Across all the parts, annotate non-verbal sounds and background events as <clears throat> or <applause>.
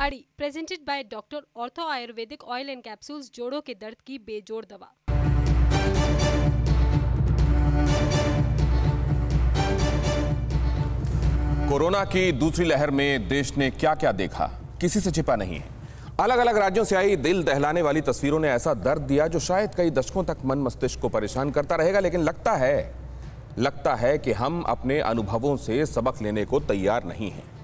अड़ी presented by doctor ortho Ayurvedic oil and capsules जोड़ों के दर्द की बेजोड़ दवा। कोरोना की दूसरी लहर में देश ने क्या क्या देखा? किसी से छिपा नहीं है। अलग अलग राज्यों से आई दिल दहलाने वाली तस्वीरों ने ऐसा दर्द दिया जो शायद कई दशकों तक मन मस्तिष्क को परेशान करता रहेगा, लेकिन लगता है लगता है कि हम अपने अनुभवों से सबक लेने को तैयार नहीं हैं।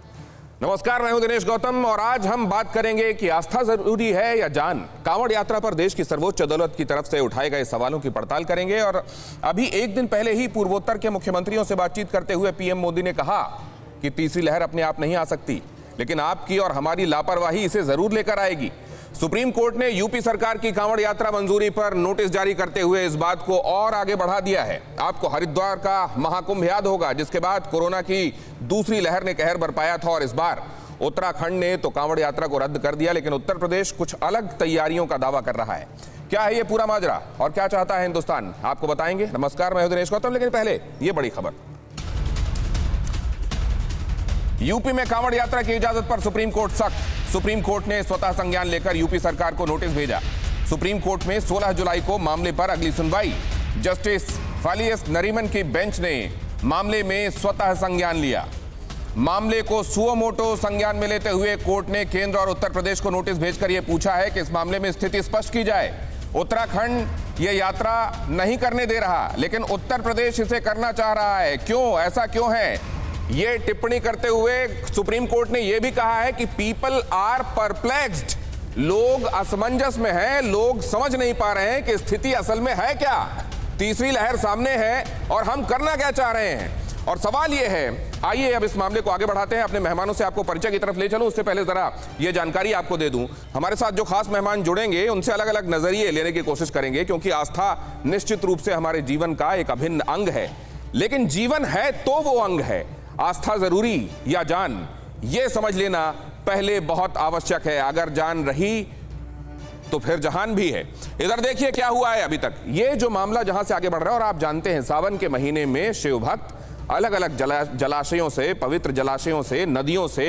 नमस्कार, मैं हूँ दिनेश गौतम और आज हम बात करेंगे कि आस्था ज़रूरी है या जान। कांवड़ यात्रा पर देश की सर्वोच्च अदालत की तरफ़ से उठाए गए सवालों की पड़ताल करेंगे और अभी एक दिन पहले ही पूर्वोत्तर के मुख्यमंत्रियों से बातचीत करते हुए पीएम मोदी ने कहा कि तीसरी लहर अपने आप नहीं आ सकती। लेकिन आपकी और हमारी लापरवाही इसे ज़रूर लेकर आएगी। सुप्रीम कोर्ट ने यूपी सरकार की कांवड़ यात्रा मंजूरी पर नोटिस जारी करते हुए इस बात को और आगे बढ़ा दिया है। आपको हरिद्वार का महाकुंभ याद होगा, जिसके बाद कोरोना की दूसरी लहर ने कहर बरपाया था और इस बार उत्तराखंड ने तो कांवड़ यात्रा को रद्द कर दिया, लेकिन उत्तर प्रदेश कुछ अलग तैयारियों का दावा कर रहा है। क्या है ये पूरा माजरा? और क्या चाहता है हिंदुस्तान? आपको बताएँगे। नमस्कार, मैं दिनेश गौतम, लेकिन पहले ये बड़ी खबर। यूपी में कांवड़ यात्रा की इजाज़त पर सुप्रीम कोर्ट सख्त। सुप्रीम कोर्ट ने स्वतः संज्ञान लेकर यूपी सरकार को नोटिस भेजा। सुप्रीम कोर्ट में 16 जुलाई को मामले पर अगली सुनवाई। जस्टिस फालियस नरीमन की बेंच ने मामले में स्वतः संज्ञान लिया। मामले को सुओमोटो संज्ञान में लेते हुए कोर्ट ने केंद्र और उत्तर प्रदेश को नोटिस भेजकर यह पूछा है कि इस मामले में स्थिति स्पष्ट की जाए। उत्तराखंड यह यात्रा नहीं करने दे रहा, लेकिन उत्तर प्रदेश इसे करना चाह रहा है। क्यों? ऐसा क्यों है? ये टिप्पणी करते हुए सुप्रीम कोर्ट ने यह भी कहा है कि पीपल आर परप्लेक्स्ड। लोग असमंजस में हैं, लोग समझ नहीं पा रहे हैं कि स्थिति असल में है क्या। तीसरी लहर सामने है और हम करना क्या चाह रहे हैं? और सवाल यह है, आइए अब इस मामले को आगे बढ़ाते हैं। अपने मेहमानों से आपको परिचय की तरफ़ ले चलूँ। उससे पहले जरा यह जानकारी आपको दे दूँ। हमारे साथ जो खास मेहमान जुड़ेंगे, उनसे अलग अलग नज़रिए लेने की कोशिश करेंगे, क्योंकि आस्था निश्चित रूप से हमारे जीवन का एक अभिन्न अंग है। लेकिन जीवन है तो वो अंग है। आस्था ज़रूरी या जान, ये समझ लेना पहले बहुत आवश्यक है। अगर जान रही तो फिर जहान भी है। इधर देखिए क्या हुआ है अभी तक। ये जो मामला जहाँ से आगे बढ़ रहा है, और आप जानते हैं, सावन के महीने में शिव भक्त अलग अलग जला, जलाशयों से, पवित्र जलाशयों से, नदियों से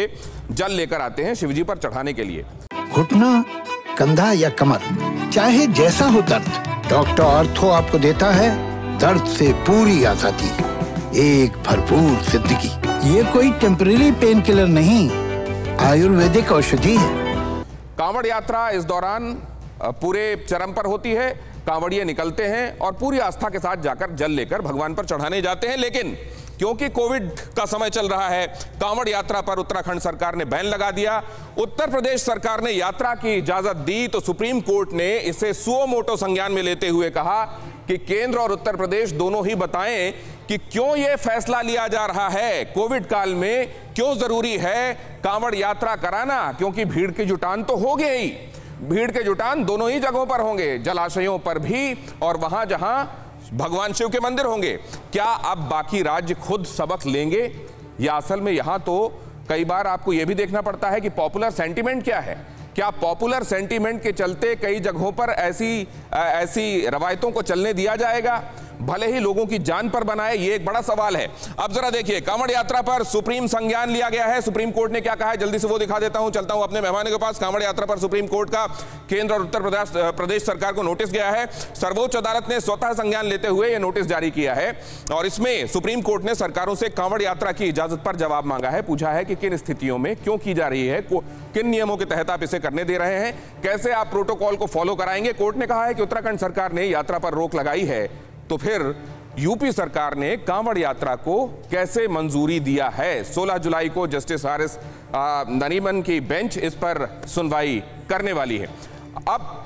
जल लेकर आते हैं शिवजी पर चढ़ाने के लिए। घुटना, कंधा या कमर, चाहे जैसा हो दर्द, डॉक्टर ऑर्थो आपको देता है, दर्द से पूरी आज़ादी। एक भरपूर ज़िंदगी ये कोई टेम्पररी पेन किलर नहीं, आयुर्वेदिक औषधि है। कांवड़ यात्रा इस दौरान पूरे चरम पर होती है। कांवड़िए निकलते हैं और पूरी आस्था के साथ जाकर जल लेकर भगवान पर चढ़ाने जाते हैं। लेकिन क्योंकि कोविड का समय चल रहा है, कांवड़ यात्रा पर उत्तराखंड सरकार ने बैन लगा दिया। उत्तर प्रदेश सरकार ने यात्रा की इजाज़त दी तो सुप्रीम कोर्ट ने इसे सुओ मोटो संज्ञान में लेते हुए कहा कि केंद्र और उत्तर प्रदेश दोनों ही बताएँ कि क्यों यह फैसला लिया जा रहा है? कोविड काल में क्यों ज़रूरी है कांवड़ यात्रा कराना? क्योंकि भीड़ की जुटान तो हो गई ही। भीड़ के जुटान दोनों ही जगहों पर होंगे, जलाशयों पर भी और वहाँ जहाँ भगवान शिव के मंदिर होंगे। क्या अब बाकी राज्य खुद सबक लेंगे? या असल में यहाँ तो कई बार आपको यह भी देखना पड़ता है कि पॉपुलर सेंटिमेंट क्या है? क्या पॉपुलर सेंटीमेंट के चलते कई जगहों पर ऐसी ऐसी रवायतों को चलने दिया जाएगा? भले ही लोगों की जान पर बनाए, ये एक बड़ा सवाल है। अब जरा देखिए, कांवड़ यात्रा पर सुप्रीम संज्ञान लिया गया है। सुप्रीम कोर्ट ने क्या कहा है? जल्दी से वो दिखा देता हूँ, चलता हूँ अपने मेहमानों के पास। कांवड़ यात्रा पर सुप्रीम कोर्ट का केंद्र और उत्तर प्रदेश प्रदेश सरकार को नोटिस गया है। सर्वोच्च अदालत ने स्वतः संज्ञान लेते हुए यह नोटिस जारी किया है। और इसमें सुप्रीम कोर्ट ने सरकारों से कांवड़ यात्रा की इजाज़त पर जवाब मांगा है। पूछा है कि किन स्थितियों में क्यों की जा रही है किन नियमों के तहत आप इसे करने दे रहे हैं, कैसे आप प्रोटोकॉल को फॉलो कराएँगे? कोर्ट ने कहा है कि उत्तराखंड सरकार ने यात्रा पर रोक लगाई है। तो फिर यूपी सरकार ने कांवड़ यात्रा को कैसे मंजूरी दिया है? 16 जुलाई को जस्टिस आर एस नरीमन की बेंच इस पर सुनवाई करने वाली है। अब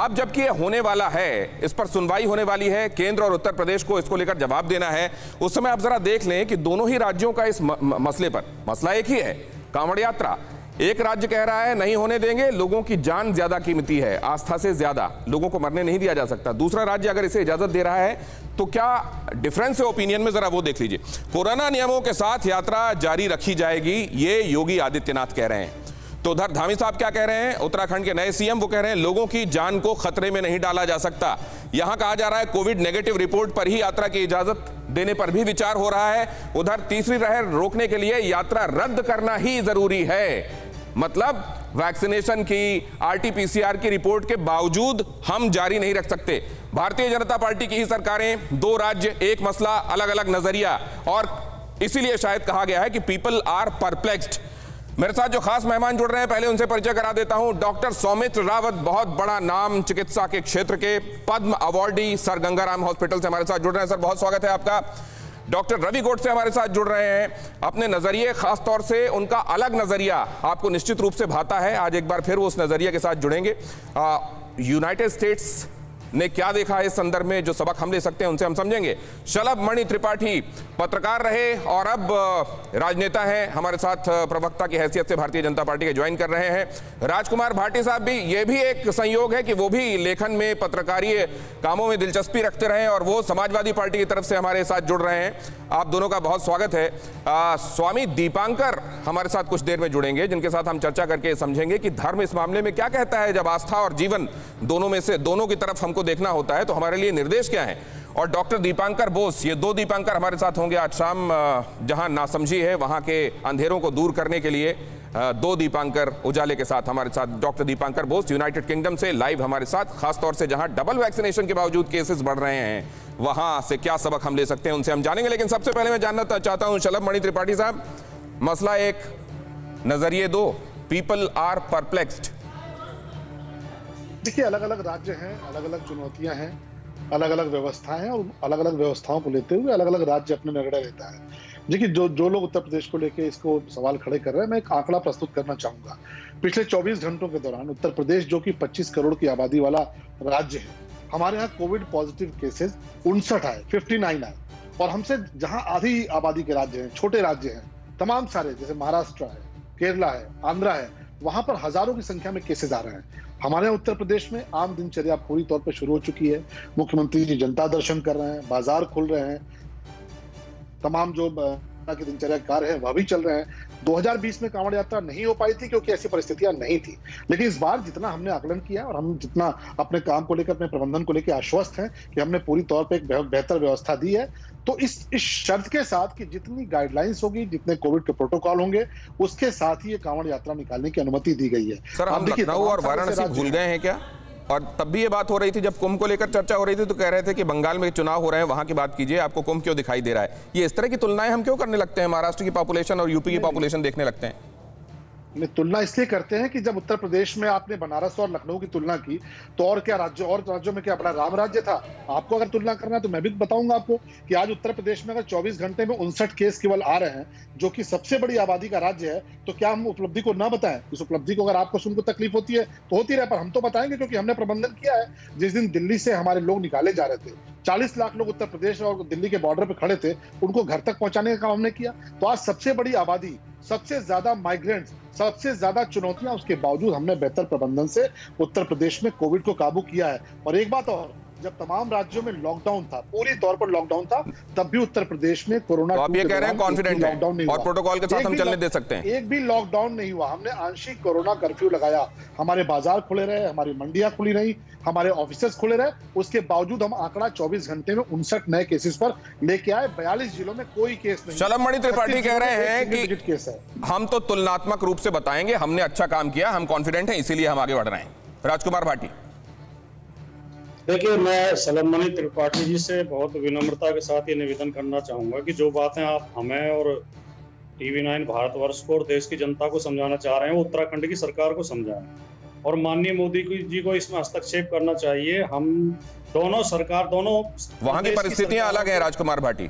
अब जबकि यह होने वाला है, इस पर सुनवाई होने वाली है, केंद्र और उत्तर प्रदेश को इसको लेकर जवाब देना है। उस समय आप जरा देख लें कि दोनों ही राज्यों का इस मसले पर, मसला एक ही है, कांवड़ यात्रा। एक राज्य कह रहा है, नहीं होने देंगे, लोगों की जान ज़्यादा कीमती है, आस्था से ज़्यादा, लोगों को मरने नहीं दिया जा सकता। दूसरा राज्य अगर इसे इजाज़त दे रहा है तो क्या डिफरेंस है ओपिनियन में? जरा वो देख लीजिए। कोरोना नियमों के साथ यात्रा जारी रखी जाएगी, ये योगी आदित्यनाथ कह रहे हैं। तो उधर धामी साहब क्या कह रहे हैं? उत्तराखंड के नए सीएम वो कह रहे हैं, लोगों की जान को खतरे में नहीं डाला जा सकता। यहाँ कहा जा रहा है, कोविड नेगेटिव रिपोर्ट पर ही यात्रा की इजाज़त देने पर भी विचार हो रहा है। उधर तीसरी लहर रोकने के लिए यात्रा रद्द करना ही ज़रूरी है। मतलब वैक्सीनेशन की, आरटीपीसीआर की रिपोर्ट के बावजूद हम जारी नहीं रख सकते। भारतीय जनता पार्टी की ही सरकारें, दो राज्य, एक मसला अलग अलग नज़रिया। और इसीलिए शायद कहा गया है कि पीपल आर परप्लेक्स्ड मेरे साथ जो खास मेहमान जुड़ रहे हैं, पहले उनसे परिचय करा देता हूँ। डॉक्टर सौमित्र रावत, बहुत बड़ा नाम चिकित्सा के क्षेत्र के Padma awardee Sir Gangaram hospital से हमारे साथ जुड़ रहे हैं। सर, बहुत स्वागत है आपका। डॉक्टर रवि गोट से हमारे साथ जुड़ रहे हैं। अपने नज़रिए खास तौर से उनका अलग नज़रिया आपको निश्चित रूप से भाता है। आज एक बार फिर वो उस नज़रिए के साथ जुड़ेंगे। यूनाइटेड स्टेट्स ने क्या देखा है इस संदर्भ में? जो सबक हम ले सकते हैं उनसे हम समझेंगे। शलभ मणि त्रिपाठी पत्रकार रहे और अब राजनेता हैं। हमारे साथ प्रवक्ता की हैसियत से भारतीय जनता पार्टी के ज्वाइन कर रहे हैं। राजकुमार भाटी साहब भी ये भी एक संयोग है कि वो भी लेखन में पत्रकारीय कामों में दिलचस्पी रखते रहे और वो समाजवादी पार्टी की तरफ़ से हमारे साथ जुड़ रहे हैं। आप दोनों का बहुत स्वागत है। आ, स्वामी दीपांकर हमारे साथ कुछ देर में जुड़ेंगे जिनके साथ हम चर्चा करके समझेंगे कि धर्म इस मामले में क्या कहता है जब आस्था और जीवन दोनों में से दोनों की तरफ़ हमको देखना होता है तो हमारे लिए निर्देश क्या है? और डॉक्टर दीपांकर बोस, ये दो दीपांकर हमारे साथ होंगे आज शाम जहाँ नासमझी है, वहाँ के अंधेरों को दूर करने के लिए दो दीपांकर उजाले के साथ हमारे साथ doctor Dipankar Bose, United Kingdom से लाइव हमारे साथ, खासतौर से जहाँ डबल वैक्सीनेशन के बावजूद केसेस बढ़ रहे हैं। वहाँ से क्या सबक हम ले सकते हैं, उनसे हम जानेंगे, लेकिन सबसे पहले मैं जानना चाहता हूँ शलभ मणि त्रिपाठी साहब, मसला एक, नज़रिए दो, पीपल आर परप्लेक्स्ड। देखिए अलग अलग राज्य हैं अलग अलग चुनौतियाँ हैं अलग अलग व्यवस्थाएँ हैं और अलग अलग व्यवस्थाओं को लेते हुए अलग अलग राज्य अपने निर्णय लेता है। देखिए, जो जो लोग उत्तर प्रदेश को लेकर इसको सवाल खड़े कर रहे हैं, मैं एक आंकड़ा प्रस्तुत करना चाहूँगा। पिछले 24 घंटों के दौरान उत्तर प्रदेश, जो कि 25 करोड़ की आबादी वाला राज्य है, हमारे यहाँ कोविड पॉजिटिव केसेस उनसठ आए, फिफ्टी नाइन आए। और हमसे जहाँ आधी आबादी के राज्य हैं, छोटे राज्य हैं, तमाम सारे, जैसे महाराष्ट्र है, केरला है, आंध्रा है, वहाँ पर हज़ारों की संख्या में केसेस आ रहे हैं। हमारे उत्तर प्रदेश में आम दिनचर्या पूरी तौर पर शुरू हो चुकी है। मुख्यमंत्री जी जनता दर्शन कर रहे हैं, बाज़ार खुल रहे हैं। तमाम जो की दिनचर्या कार्य है, वह भी चल रहे हैं। 2020 में कांवड़ यात्रा नहीं हो पाई थी क्योंकि ऐसी परिस्थितियाँ नहीं थी। लेकिन इस बार जितना हमने आकलन किया और हम जितना अपने काम को लेकर, अपने प्रबंधन को लेकर आश्वस्त हैं कि हमने पूरी तौर पर एक बेहतर व्यवस्था दी है। तो इस इस शर्त के साथ कि जितनी गाइडलाइंस होगी जितने कोविड के प्रोटोकॉल होंगे उसके साथ ही ये कांवड़ यात्रा निकालने की अनुमति दी गई है। सर हम लखनऊ और वाराणसी भूल गए हैं क्या? और तब भी ये बात हो रही थी जब कुंभ को लेकर चर्चा हो रही थी तो कह रहे थे कि बंगाल में चुनाव हो रहे हैं वहाँ की बात कीजिए आपको कुंभ क्यों दिखाई दे रहा है? ये इस तरह की तुलनाएँ हम क्यों करने लगते हैं? महाराष्ट्र की पॉपुलेशन और यूपी की पॉपुलेशन देखने लगते हैं। तुलना इसलिए करते हैं कि जब उत्तर प्रदेश में आपने बनारस और लखनऊ की तुलना की तो और क्या राज्य, और राज्यों में क्या बड़ा राम राज्य था? आपको अगर तुलना करना है तो मैं भी बताऊँगा आपको कि आज उत्तर प्रदेश में अगर 24 घंटे में उनसठ केस केवल आ रहे हैं, जो कि सबसे बड़ी आबादी का राज्य है तो क्या हम उपलब्धि को न बताएँ? इस उपलब्धि को अगर आपको सुनकर तकलीफ़ होती है तो होती रहे, पर हम तो बताएँगे क्योंकि हमने प्रबंधन किया है, जिस दिन दिल्ली से हमारे लोग निकाले जा रहे थे। चालीस लाख लोग उत्तर प्रदेश और दिल्ली के बॉर्डर पर खड़े थे, उनको घर तक पहुँचाने का काम हमने किया। तो आज सबसे बड़ी आबादी, सबसे ज़्यादा माइग्रेंट्स सबसे ज़्यादा चुनौतियाँ उसके बावजूद हमने बेहतर प्रबंधन से उत्तर प्रदेश में कोविड को काबू किया है। और एक बात और जब तमाम राज्यों में लॉकडाउन था पूरी तौर पर लॉकडाउन था तब भी उत्तर प्रदेश में कोरोना तो आप ये कह रहे हैं कॉन्फिडेंट लॉकडाउन नहीं और प्रोटोकॉल के साथ हम चलने दे सकते हैं? एक भी लॉकडाउन नहीं हुआ। हमने आंशिक कोरोना कर्फ्यू लगाया। हमारे बाज़ार खुले रहे हमारी मंडियाँ खुली रही हमारे ऑफ़िस खुले रहे। उसके बावजूद हम आंकड़ा चौबीस घंटे में उनसठ नए केसेस पर लेके आए। बयालीस जिलों में कोई केस नहीं। शलम मणि त्रिपाठी कह रहे हैं कि हम तो तुलनात्मक रूप से बताएँगे। हमने अच्छा काम किया हम कॉन्फिडेंट हैं इसीलिए हम आगे बढ़ रहे हैं। राजकुमार भाटी। देखिए मैं सलमनी त्रिपाठी जी से बहुत विनम्रता के साथ ये निवेदन करना चाहूँगा कि जो बातें आप हमें और टीवी नाइन भारतवर्ष को और देश की जनता को समझाना चाह रहे हैं वो उत्तराखंड की सरकार को समझाएँ। और माननीय मोदी जी को इसमें हस्तक्षेप करना चाहिए। हम दोनों सरकार दोनों वहाँ की परिस्थितियाँ अलग है राजकुमार भाटी।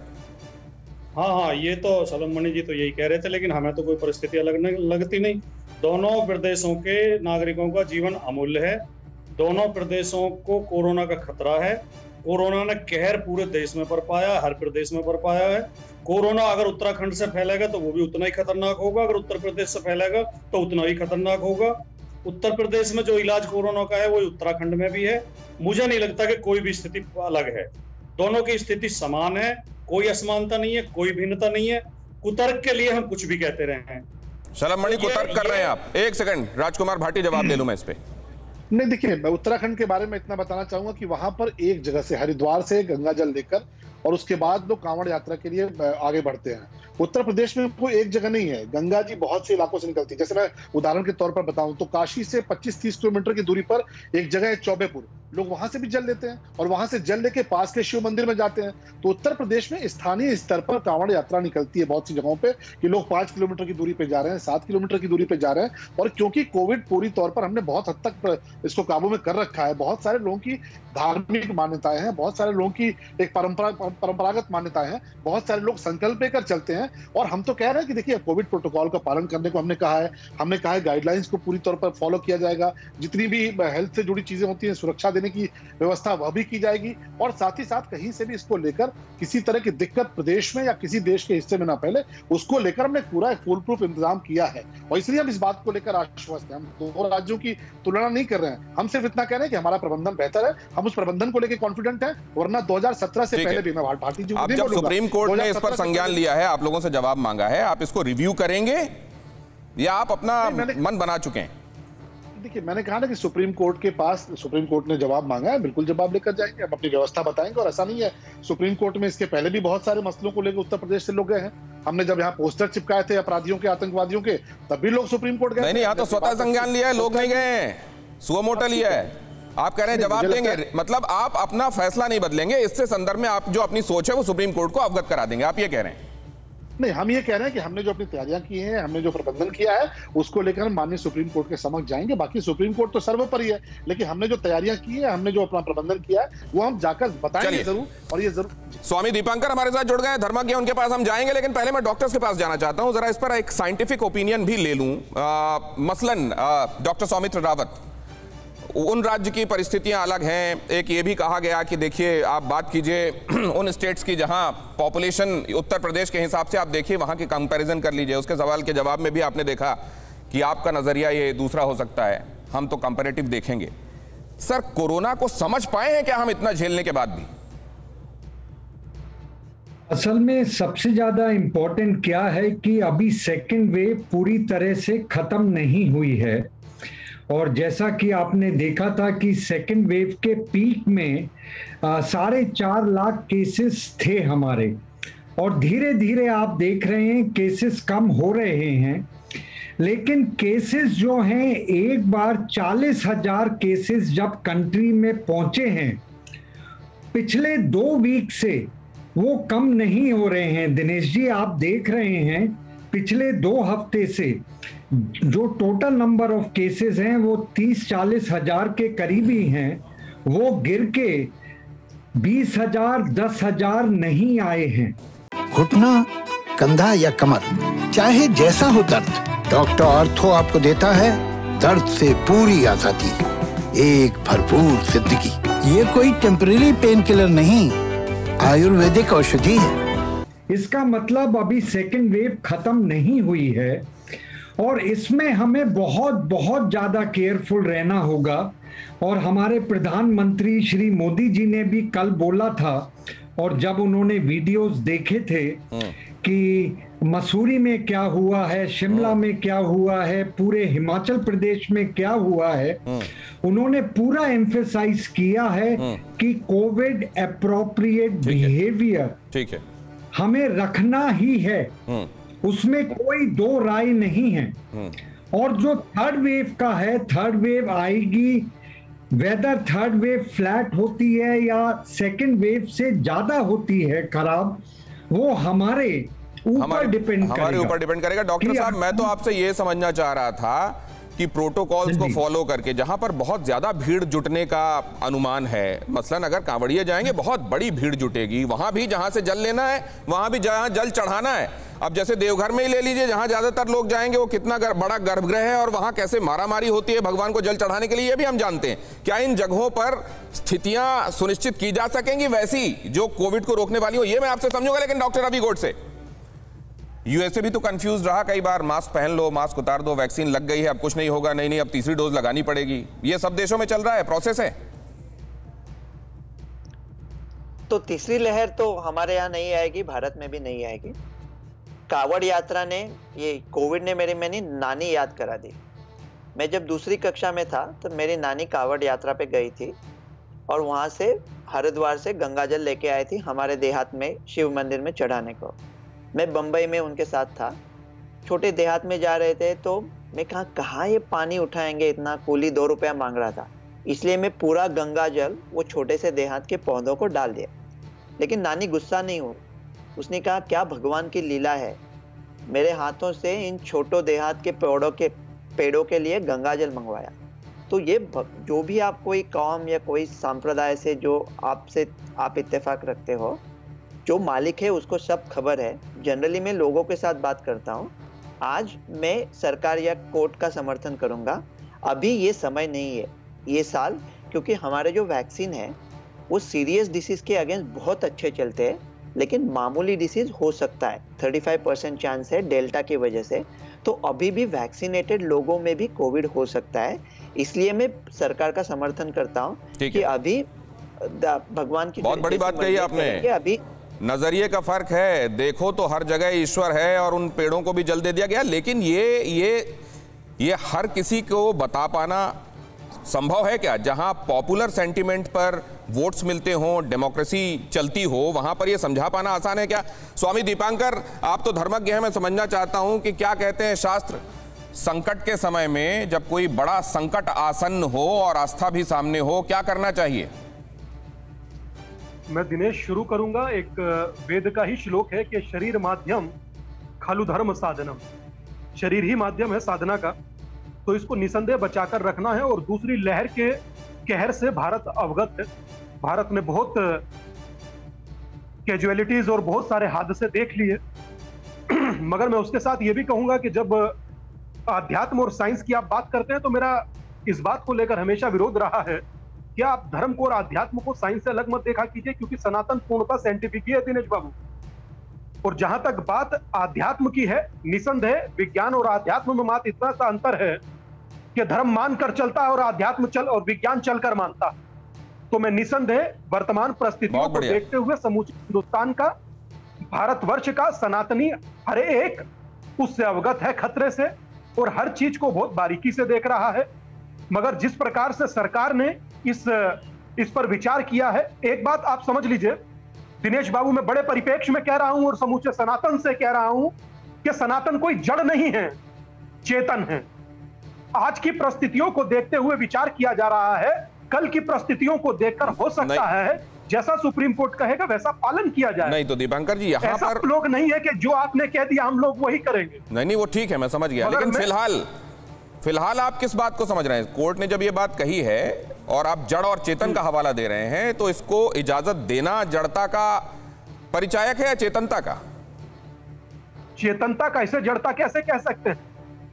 हाँ हाँ ये तो सलम जी तो यही कह रहे थे लेकिन हमें तो कोई परिस्थिति अलग नहीं लगती नहीं। दोनों प्रदेशों के नागरिकों का जीवन अमूल्य है। दोनों प्रदेशों को कोरोना का खतरा है। कोरोना ने कहर पूरे देश में पर पाया, हर प्रदेश में पर पाया है। कोरोना अगर उत्तराखंड से फैलेगा तो वो भी उतना ही खतरनाक होगा। अगर उत्तर प्रदेश से फैलेगा तो उतना ही खतरनाक होगा। उत्तर प्रदेश में जो इलाज कोरोना का है, वो उत्तराखंड में भी है। मुझे नहीं लगता कि कोई भी स्थिति अलग है। दोनों की स्थिति समान है। कोई असमानता नहीं है, कोई भिन्नता नहीं है। कुतर्क के लिए हम कुछ भी कहते रहे हैं। शलम मणि कुतर्क कर रहे हैं आप। एक सेकंड, राजकुमार भाटी जवाब दे लू मैं इस पे। नहीं, देखिए, मैं उत्तराखंड के बारे में इतना बताना चाहूँगा कि वहाँ पर एक जगह से, हरिद्वार से गंगा जल लेकर और उसके बाद लोग कांवड़ यात्रा के लिए आगे बढ़ते हैं। उत्तर प्रदेश में कोई एक जगह नहीं है। गंगा जी बहुत से इलाकों से निकलती है। जैसे मैं उदाहरण के तौर पर बताऊँ तो काशी से 25-30 किलोमीटर की दूरी पर एक जगह है चौबेपुर। लोग वहाँ से भी जल लेते हैं और वहाँ से जल लेके पास के शिव मंदिर में जाते हैं। तो उत्तर प्रदेश में स्थानीय स्तर पर कांवड़ यात्रा निकलती है बहुत सी जगहों पे कि लोग पाँच किलोमीटर की दूरी पे जा रहे हैं, सात किलोमीटर की दूरी पे जा रहे हैं और क्योंकि कोविड पूरी तौर पर हमने बहुत हद तक इसको काबू में कर रखा है। बहुत सारे लोगों की धार्मिक मान्यताएँ हैं, बहुत सारे लोगों की एक परंपरा, परंपरागत मान्यताएँ हैं, बहुत सारे लोग संकल्प लेकर चलते हैं और हम तो कह रहे हैं कि देखिए कोविड प्रोटोकॉल का पालन करने को हमने कहा है। हमने कहा है गाइडलाइंस को पूरी तौर पर फॉलो किया जाएगा। जितनी भी हेल्थ से जुड़ी चीज़ें होती हैं सुरक्षा देने की व्यवस्था वह भी की जाएगी। और साथ ही साथ कहीं से भी इसको लेकर किसी तरह की दिक्कत प्रदेश में या किसी देश के हिस्से में ना पहले उसको लेकर हमने पूरा फुल प्रूफ इंतज़ाम किया है। और इसलिए हम इस बात को लेकर आश्वस्त हैं। हम दो राज्यों की तुलना नहीं कर रहे हैं। हम सिर्फ़ इतना कह रहे हैं कि हमारा प्रबंधन बेहतर है। हम उस प्रबंधन को लेकर कॉन्फिडेंट है वरना 2017 से पहले भी मैं भारतीय सुप्रीम कोर्ट ने इस पर संज्ञान लिया है आप लोगों से जवाब मांगा है आप इसको रिव्यू करेंगे या आप अपना मन बना चुके हैं? देखिए मैंने कहा ना कि सुप्रीम कोर्ट के पास सुप्रीम कोर्ट ने जवाब मांगा है बिल्कुल जवाब लेकर जाएँगे हम अपनी व्यवस्था बताएँगे और ऐसा नहीं है सुप्रीम कोर्ट में इसके पहले भी बहुत सारे मसलों को लेकर उत्तर प्रदेश से लोग गए हैं। हमने जब यहाँ पोस्टर चिपकाए थे अपराधियों के आतंकवादियों के तब भी लोग सुप्रीम कोर्ट गए नहीं यहाँ तो स्वतः संज्ञान लिया है लोग नहीं गए सुअ मोटा लिया है। आप कह रहे हैं जवाब देंगे मतलब आप अपना फैसला नहीं बदलेंगे इससे संदर्भ में आप जो अपनी सोच है वो सुप्रीम कोर्ट को अवगत करा देंगे आप ये कह रहे हैं। नहीं हम ये कह रहे हैं कि हमने जो अपनी तैयारियाँ की हैं हमने जो प्रबंधन किया है उसको लेकर हम माननीय सुप्रीम कोर्ट के समक्ष जाएँगे। बाकी सुप्रीम कोर्ट तो सर्वोपरि है लेकिन हमने जो तैयारियाँ की है हमने जो अपना प्रबंधन किया है वो हम जाकर बताएँगे ज़रूर और ये ज़रूर स्वामी दीपांकर हमारे साथ जुड़ गए धर्मज्ञ उनके पास हम जाएँगे लेकिन पहले मैं डॉक्टर्स के पास जाना चाहता हूँ। जरा इस पर एक साइंटिफिक ओपिनियन भी ले लूँ। मसलन डॉक्टर सौमित्र रावत। उन राज्य की परिस्थितियाँ अलग हैं। एक ये भी कहा गया कि देखिए, आप बात कीजिए <clears throat> उन स्टेट्स की जहाँ पॉपुलेशन उत्तर प्रदेश के हिसाब से आप देखिए, वहाँ की कंपैरिजन कर लीजिए। उसके सवाल के जवाब में भी आपने देखा कि आपका नज़रिया ये दूसरा हो सकता है। हम तो कंपेरेटिव देखेंगे। सर, कोरोना को समझ पाए हैं क्या हम इतना झेलने के बाद भी? असल में सबसे ज़्यादा इंपॉर्टेंट क्या है कि अभी सेकेंड वेव पूरी तरह से खत्म नहीं हुई है। और जैसा कि आपने देखा था कि सेकेंड वेव के पीक में साढ़े चार लाख केसेस थे हमारे। और धीरे धीरे आप देख रहे हैं केसेस कम हो रहे हैं। लेकिन केसेस जो हैं, एक बार चालीस हज़ार केसेस जब कंट्री में पहुँचे हैं, पिछले दो वीक से वो कम नहीं हो रहे हैं। दिनेश जी, आप देख रहे हैं, पिछले दो हफ़्ते से जो टोटल नंबर ऑफ़ केसेस हैं वो तीस चालीस हज़ार के करीबी हैं वो गिर के बीस हज़ार दस हज़ार नहीं आए हैं। घुटना कंधा या कमर चाहे जैसा हो दर्द डॉक्टर ऑर्थो आपको देता है दर्द से पूरी आज़ादी एक भरपूर ज़िंदगी। ये कोई टेम्परेरी पेन किलर नहीं आयुर्वेदिक औषधि है। इसका मतलब अभी सेकेंड वेव खत्म नहीं हुई है। और इसमें हमें बहुत बहुत ज़्यादा केयरफुल रहना होगा और हमारे प्रधानमंत्री श्री मोदी जी ने भी कल बोला था और जब उन्होंने वीडियोस देखे थे हम्म। कि मसूरी में क्या हुआ है शिमला हम्म। में क्या हुआ है पूरे हिमाचल प्रदेश में क्या हुआ है हम्म। उन्होंने पूरा एम्फेसाइज किया है कि कोविड अप्रोप्रिएट बिहेवियर ठीक है हमें रखना ही है उसमें कोई दो राय नहीं है। हम्म। और जो थर्ड वेव का है थर्ड वेव आएगी वेदर थर्ड वेव फ्लैट होती है या सेकेंड वेव से ज़्यादा होती है खराब वो हमारे ऊपर डिपेंड हमारे ऊपर डिपेंड करेगा। डॉक्टर साहब मैं तो आपसे ये समझना चाह रहा था कि प्रोटोकॉल्स को फॉलो करके जहाँ पर बहुत ज़्यादा भीड़ जुटने का अनुमान है। मसलन अगर कांवड़िया जाएँगे बहुत बड़ी भीड़ जुटेगी। वहाँ भी जहाँ से जल लेना है वहाँ भी जहाँ जल चढ़ाना है। अब जैसे देवघर में ही ले लीजिए जहाँ ज़्यादातर लोग जाएँगे वो कितना गर, बड़ा गर्भगृह है और वहाँ कैसे मारामारी होती है भगवान को जल चढ़ाने के लिए ये भी हम जानते हैं। क्या इन जगहों पर स्थितियाँ सुनिश्चित की जा सकेंगी? वैसी जो कोविड को रोकने वाली हो ये मैं आपसे समझूँगा लेकिन डॉक्टर रवि गोड से यूएसए भी तो कंफ्यूज रहा कई बार। मास्क पहन लो मास्क उतार दो वैक्सीन लग गई है, अब कुछ नहीं होगा, नहीं नहीं, अब तीसरी डोज लगानी पड़ेगी। ये सब देशों में चल रहा है प्रोसेस है। तो तीसरी लहर तो हमारे यहाँ नहीं आएगी, भारत में भी नहीं आएगी। कावड़ यात्रा ने, ये कोविड ने मेरी, मैंने नानी याद करा दी। मैं जब दूसरी कक्षा में था तो मेरी नानी कावड़ यात्रा पे गई थी और वहाँ से हरिद्वार से गंगा जल लेके आई थी, हमारे देहात में, शिव मंदिर में चढ़ाने को। मैं बम्बई में उनके साथ था। छोटे देहात में जा रहे थे तो मैं कहा, कहाँ ये पानी उठाएँगे? इतना कूली दो रुपया मांग रहा था। इसलिए मैं पूरा गंगा जल वो छोटे से देहात के पौधों को डाल दिया। लेकिन नानी गुस्सा नहीं हुई। उसने कहा, क्या भगवान की लीला है? मेरे हाथों से इन छोटो देहात के पेड़ों के पेड़ों के लिए गंगा जल मंगवाया। तो ये जो भी आप कोई कौम या कोई संप्रदाय से जो आपसे, आप इत्तेफाक रखते हो जो मालिक है उसको सब खबर है। जनरली मैं लोगों के साथ बात करता हूँ। आज मैं सरकार या कोर्ट का समर्थन करूँगा। अभी ये समय नहीं है ये साल क्योंकि हमारे जो वैक्सीन है वो सीरियस डिसीज के अगेंस्ट बहुत अच्छे चलते हैं लेकिन मामूली डिसीज हो सकता है। 35 परसेंट चांस है डेल्टा की वजह से। तो अभी भी वैक्सीनेटेड लोगों में भी कोविड हो सकता है। इसलिए मैं सरकार का समर्थन करता हूँ कि अभी भगवान की बहुत बड़ी बात कही आपने। अभी नज़रिए का फ़र्क है। देखो तो हर जगह ईश्वर है और उन पेड़ों को भी जल दे दिया गया, लेकिन ये ये ये हर किसी को बता पाना संभव है क्या? जहाँ पॉपुलर सेंटिमेंट पर वोट्स मिलते हों डेमोक्रेसी चलती हो, वहाँ पर यह समझा पाना आसान है क्या? स्वामी दीपांकर, आप तो धर्मज्ञ हैं, मैं समझना चाहता हूँ कि क्या कहते हैं शास्त्र? संकट के समय में जब कोई बड़ा संकट आसन्न हो और आस्था भी सामने हो, क्या करना चाहिए? मैं दिनेश शुरू करूँगा। एक वेद का ही श्लोक है कि शरीर माध्यम खालू धर्म साधनम। शरीर ही माध्यम है साधना का। तो इसको निसंदेह बचाकर रखना है और दूसरी लहर के कहर से भारत अवगत है। भारत ने बहुत कैजुअलिटीज और बहुत सारे हादसे देख लिए। <clears throat> मगर मैं उसके साथ ये भी कहूँगा कि जब आध्यात्म और साइंस की आप बात करते हैं तो मेरा इस बात को लेकर हमेशा विरोध रहा है। कि आप धर्म को और आध्यात्म को साइंस से अलग मत देखा कीजिए क्योंकि सनातन पूर्णता साइंटिफिक ही है दिनेश बाबू। और जहाँ तक बात आध्यात्म की है निसंदेह विज्ञान और आध्यात्म में मात्र इतना सा अंतर है कि धर्म मानकर चलता है और आध्यात्म चल और विज्ञान चलकर मानता है। तो मैं निसंदेह वर्तमान परिस्थितियों को देखते हुए समूचे हिंदुस्तान का भारतवर्ष का सनातनी हर एक उससे अवगत है खतरे से और हर चीज़ को बहुत बारीकी से देख रहा है। मगर जिस प्रकार से सरकार ने इस इस पर विचार किया है। एक बात आप समझ लीजिए दिनेश बाबू मैं बड़े परिपेक्ष में कह रहा हूँ और समूचे सनातन से कह रहा हूँ कि सनातन कोई जड़ नहीं है चेतन है। आज की परिस्थितियों को देखते हुए विचार किया जा रहा है कल की परिस्थितियों को देखकर हो सकता है जैसा सुप्रीम कोर्ट कहेगा वैसा पालन किया जाए। नहीं तो दीपांकर जी यहाँ पर लोग नहीं है कि जो आपने कह दिया हम लोग वही करेंगे। नहीं नहीं वो ठीक है मैं समझ गया। लेकिन फ़िलहाल फ़िलहाल आप किस बात को समझ रहे हैं? कोर्ट ने जब ये बात कही है और आप जड़ और चेतन का हवाला दे रहे हैं तो इसको इजाज़त देना जड़ता का परिचायक है या चेतनता का? चेतनता कैसे जड़ता कैसे कह सकते हैं?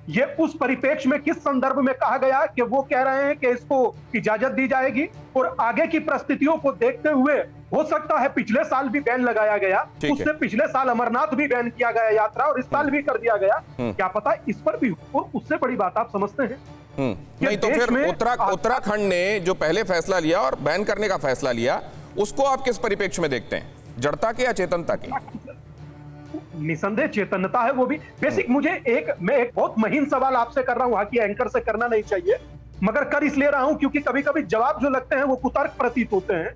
ये उस परिपेक्ष में किस संदर्भ में कहा गया कि वो कह रहे हैं कि इसको इजाज़त दी जाएगी और आगे की परिस्थितियों को देखते हुए हो सकता है पिछले साल भी बैन लगाया गया उससे पिछले साल अमरनाथ भी बैन किया गया यात्रा और इस साल भी कर दिया गया। हम्म। क्या पता इस पर भी और उससे बड़ी बात आप समझते हैं। हम्म। नहीं तो फिर उत्तराखंड ने जो पहले फैसला लिया और बैन करने का फैसला लिया उसको आप किस परिपेक्ष में देखते हैं? जड़ता के या चेतनता की? निसंदेह चेतनता है वो भी। बेसिक मुझे एक मैं एक बहुत महीन सवाल आपसे कर रहा हूँ हाकी एंकर से करना नहीं चाहिए मगर कर इसलिए रहा हूँ क्योंकि कभी कभी जवाब जो लगते हैं वो कुतर्क प्रतीत होते हैं।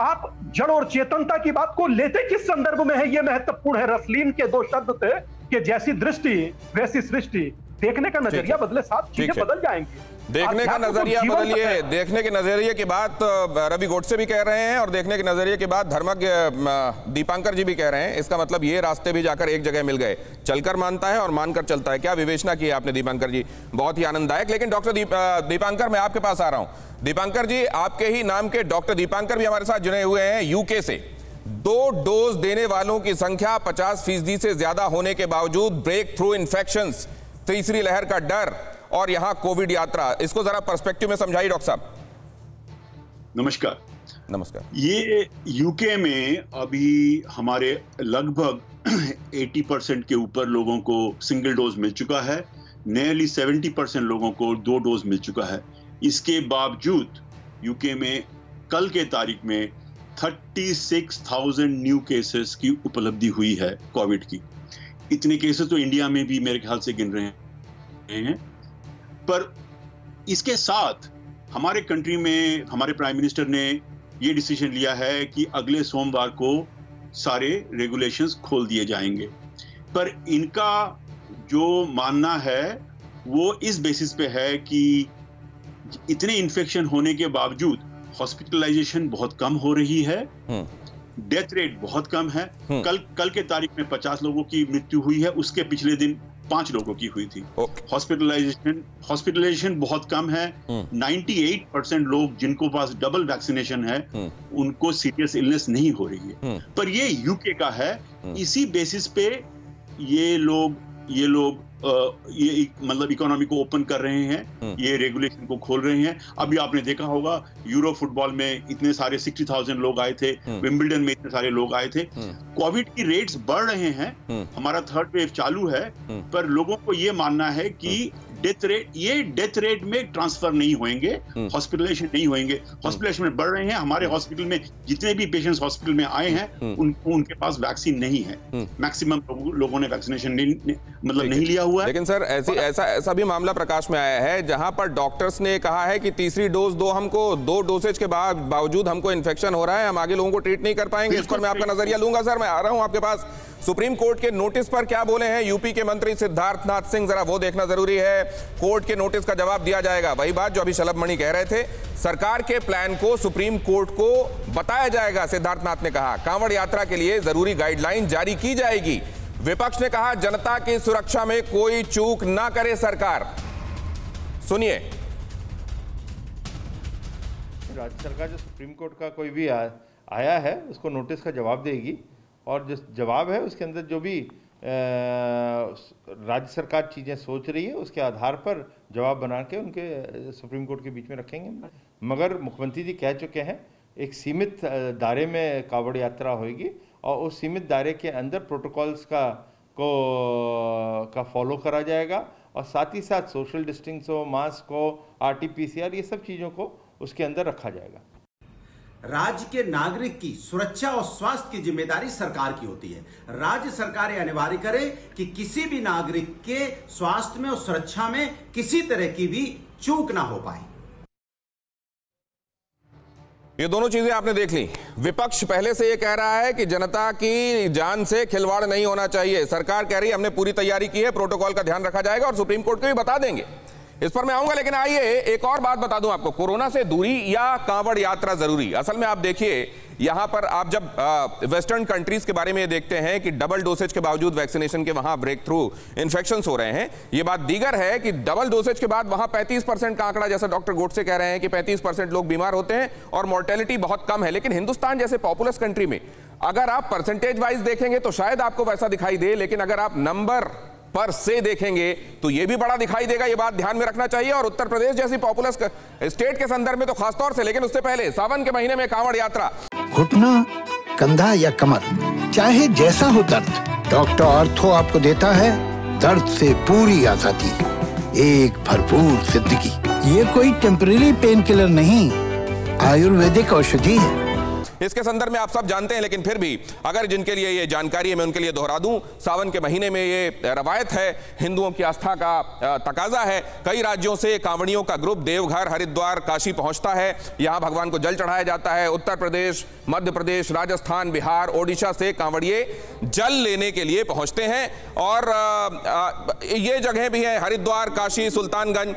आप जड़ और चेतनता की बात को लेते किस संदर्भ में है? ये महत्वपूर्ण है। रसलीन के दो शब्द थे कि जैसी दृष्टि वैसी सृष्टि देखने का नज़रिया बदले साथ चीज़ें बदल जाएँगी। देखने का नज़रिया बदलिए देखने के नज़रिए की बात रवि गोडसे भी कह रहे हैं और देखने के नज़रिए की बात धर्मज्ञ दीपांकर जी भी कह रहे हैं। इसका मतलब ये रास्ते भी जाकर एक जगह मिल गए। चलकर मानता है और मानकर चलता है। क्या विवेचना की आपने दीपांकर जी? बहुत ही आनंददायक। लेकिन डॉक्टर दीप, दीपांकर मैं आपके पास आ रहा हूँ। दीपांकर जी आपके ही नाम के डॉक्टर दीपांकर भी हमारे साथ जुड़े हुए हैं यूके से। दो डोज देने वालों की संख्या पचास फ़ीसदी से ज़्यादा होने के बावजूद ब्रेक थ्रू इन्फेक्शन तीसरी लहर का डर और यहाँ कोविड यात्रा। इसको जरा पर्सपेक्टिव में समझाइए डॉक्टर साहब। नमस्कार। नमस्कार। ये यूके में अभी हमारे लगभग 80 परसेंट के ऊपर लोगों को सिंगल डोज मिल चुका है। नियरली 70 परसेंट लोगों को दो डोज मिल चुका है। इसके बावजूद यूके में कल के तारीख में 36,000 न्यू केसेस की उपलब्धि हुई है कोविड की। इतने केसेस तो इंडिया में भी मेरे ख्याल से गिन रहे हैं। पर इसके साथ हमारे कंट्री में हमारे प्राइम मिनिस्टर ने ये डिसीज़न लिया है कि अगले सोमवार को सारे रेगुलेशंस खोल दिए जाएँगे। पर इनका जो मानना है वो इस बेसिस पे है कि इतने इन्फेक्शन होने के बावजूद हॉस्पिटलाइजेशन बहुत कम हो रही है। डेथ रेट बहुत कम है। कल कल के तारीख में 50 लोगों की मृत्यु हुई है उसके पिछले दिन पाँच लोगों की हुई थी। हॉस्पिटलाइजेशन हॉस्पिटलाइजेशन बहुत कम है। 98 परसेंट लोग जिनको पास डबल वैक्सीनेशन है उनको सीरियस इलनेस नहीं हो रही है। पर ये यूके का है इसी बेसिस पे ये लोग ये लोग ये मतलब इकोनॉमी को ओपन कर रहे हैं ये रेगुलेशन को खोल रहे हैं। अभी आपने देखा होगा यूरो फुटबॉल में इतने सारे सिक्सटी थाउज़ेंड लोग आए थे विम्बल्डन में इतने सारे लोग आए थे। कोविड की रेट्स बढ़ रहे हैं। हमारा थर्ड वेव चालू है पर लोगों को ये मानना है कि डेथ रेट ये डेथ रेट में ट्रांसफ़र नहीं होंगे हॉस्पिटलाइजेशन नहीं होंगे हॉस्पिटलाइजेशन में बढ़ रहे हैं हमारे हॉस्पिटल में जितने भी पेशेंट्स हॉस्पिटल में आए हैं उनको उनके पास वैक्सीन नहीं है। मैक्सिमम लोगों ने वैक्सीनेशन नहीं मतलब नहीं लिया हुआ है। लेकिन सर ऐसी ऐसा ऐसा भी मामला प्रकाश में आया है जहाँ पर डॉक्टर्स ने कहा है कि तीसरी डोज दो हमको दो डोसेज के बाद बावजूद हमको इन्फेक्शन हो रहा है हम आगे लोगों को ट्रीट नहीं कर पाएँगे इस पर मैं आपका नज़रिया लूँगा सर मैं आ रहा हूँ आपके पास। सुप्रीम कोर्ट के नोटिस पर क्या बोले हैं यूपी के मंत्री सिद्धार्थनाथ सिंह जरा वो देखना ज़रूरी है। कोर्ट के नोटिस का जवाब दिया जाएगा। वही बात जो अभी शलभ मणि कह रहे थे। सरकार के प्लान को सुप्रीम कोर्ट को बताया जाएगा सिद्धार्थनाथ ने कहा। कांवड़ यात्रा के लिए ज़रूरी गाइडलाइन जारी की जाएगी। विपक्ष ने कहा जनता की सुरक्षा में कोई चूक ना करे सरकार। सुनिए। राज्य सरकार जो सुप्रीम कोर्ट का कोई भी आ, आया है उसको नोटिस का जवाब देगी। और जो जवाब है उसके अंदर जो भी राज्य सरकार चीज़ें सोच रही है, उसके आधार पर जवाब बना के उनके सुप्रीम कोर्ट के बीच में रखेंगे। मगर मुख्यमंत्री जी कह चुके हैं, एक सीमित दायरे में कावड़ यात्रा होगी और उस सीमित दायरे के अंदर प्रोटोकॉल्स का, को, का फॉलो करा जाएगा और साथ ही साथ सोशल डिस्टेंस हो, मास्क हो आरटीपीसीआर ये सब चीज़ों को उसके अंदर रखा जाएगा। राज्य के नागरिक की सुरक्षा और स्वास्थ्य की ज़िम्मेदारी सरकार की होती है। राज्य सरकार अनिवार्य करे कि किसी भी नागरिक के स्वास्थ्य में और सुरक्षा में किसी तरह की भी चूक ना हो पाए। ये दोनों चीज़ें आपने देख ली। विपक्ष पहले से ये कह रहा है कि जनता की जान से खिलवाड़ नहीं होना चाहिए। सरकार कह रही है, हमने पूरी तैयारी की है, प्रोटोकॉल का ध्यान रखा जाएगा और सुप्रीम कोर्ट को भी बता देंगे। इस पर मैं आऊँगा, लेकिन आइए एक और बात बता दूँ आपको। कोरोना से दूरी या कांवड़ यात्रा ज़रूरी? असल में आप देखिए, यहाँ पर आप जब वेस्टर्न कंट्रीज़ के बारे में देखते हैं कि डबल डोसेज के बावजूद वैक्सीनेशन के वहाँ ब्रेक थ्रू इन्फेक्शन हो रहे हैं, ये बात दीगर है कि डबल डोसेज के बाद वहाँ 35 परसेंट का आंकड़ा जैसा डॉक्टर गोडसे कह रहे हैं कि 35 परसेंट लोग बीमार होते हैं और मोर्टेलिटी बहुत कम है। लेकिन हिंदुस्तान जैसे पॉपुलस कंट्री में, अगर आप परसेंटेज वाइज देखेंगे तो शायद आपको वैसा दिखाई दे, लेकिन अगर आप नंबर पर से देखेंगे तो यह भी बड़ा दिखाई देगा यह बात ध्यान में रखना चाहिए। और उत्तर प्रदेश जैसी पॉपुलर स्टेट के संदर्भ में तो खासतौर से, लेकिन उससे पहले सावन के महीने में कांवड़ यात्रा। घुटना, कंधा या कमर, चाहे जैसा हो दर्द, डॉक्टर अर्थो आपको देता है, दर्द से पूरी आज़ादी, एक भरपूर ज़िंदगी। ये कोई टेम्पररी पेन किलर नहीं, आयुर्वेदिक औषधि है। इसके संदर्भ में आप सब जानते हैं, लेकिन फिर भी अगर जिनके लिए ये जानकारी है, मैं उनके लिए दोहरा दूँ। सावन के महीने में ये रवायत है, हिंदुओं की आस्था का तकाजा है। कई राज्यों से कांवड़ियों का ग्रुप देवघर, हरिद्वार, काशी पहुँचता है। यहाँ भगवान को जल चढ़ाया जाता है। उत्तर प्रदेश, मध्य प्रदेश, राजस्थान, बिहार, ओडिशा से कांवड़िए जल लेने के लिए पहुँचते हैं। और ये जगह भी है, हरिद्वार, काशी, सुल्तानगंज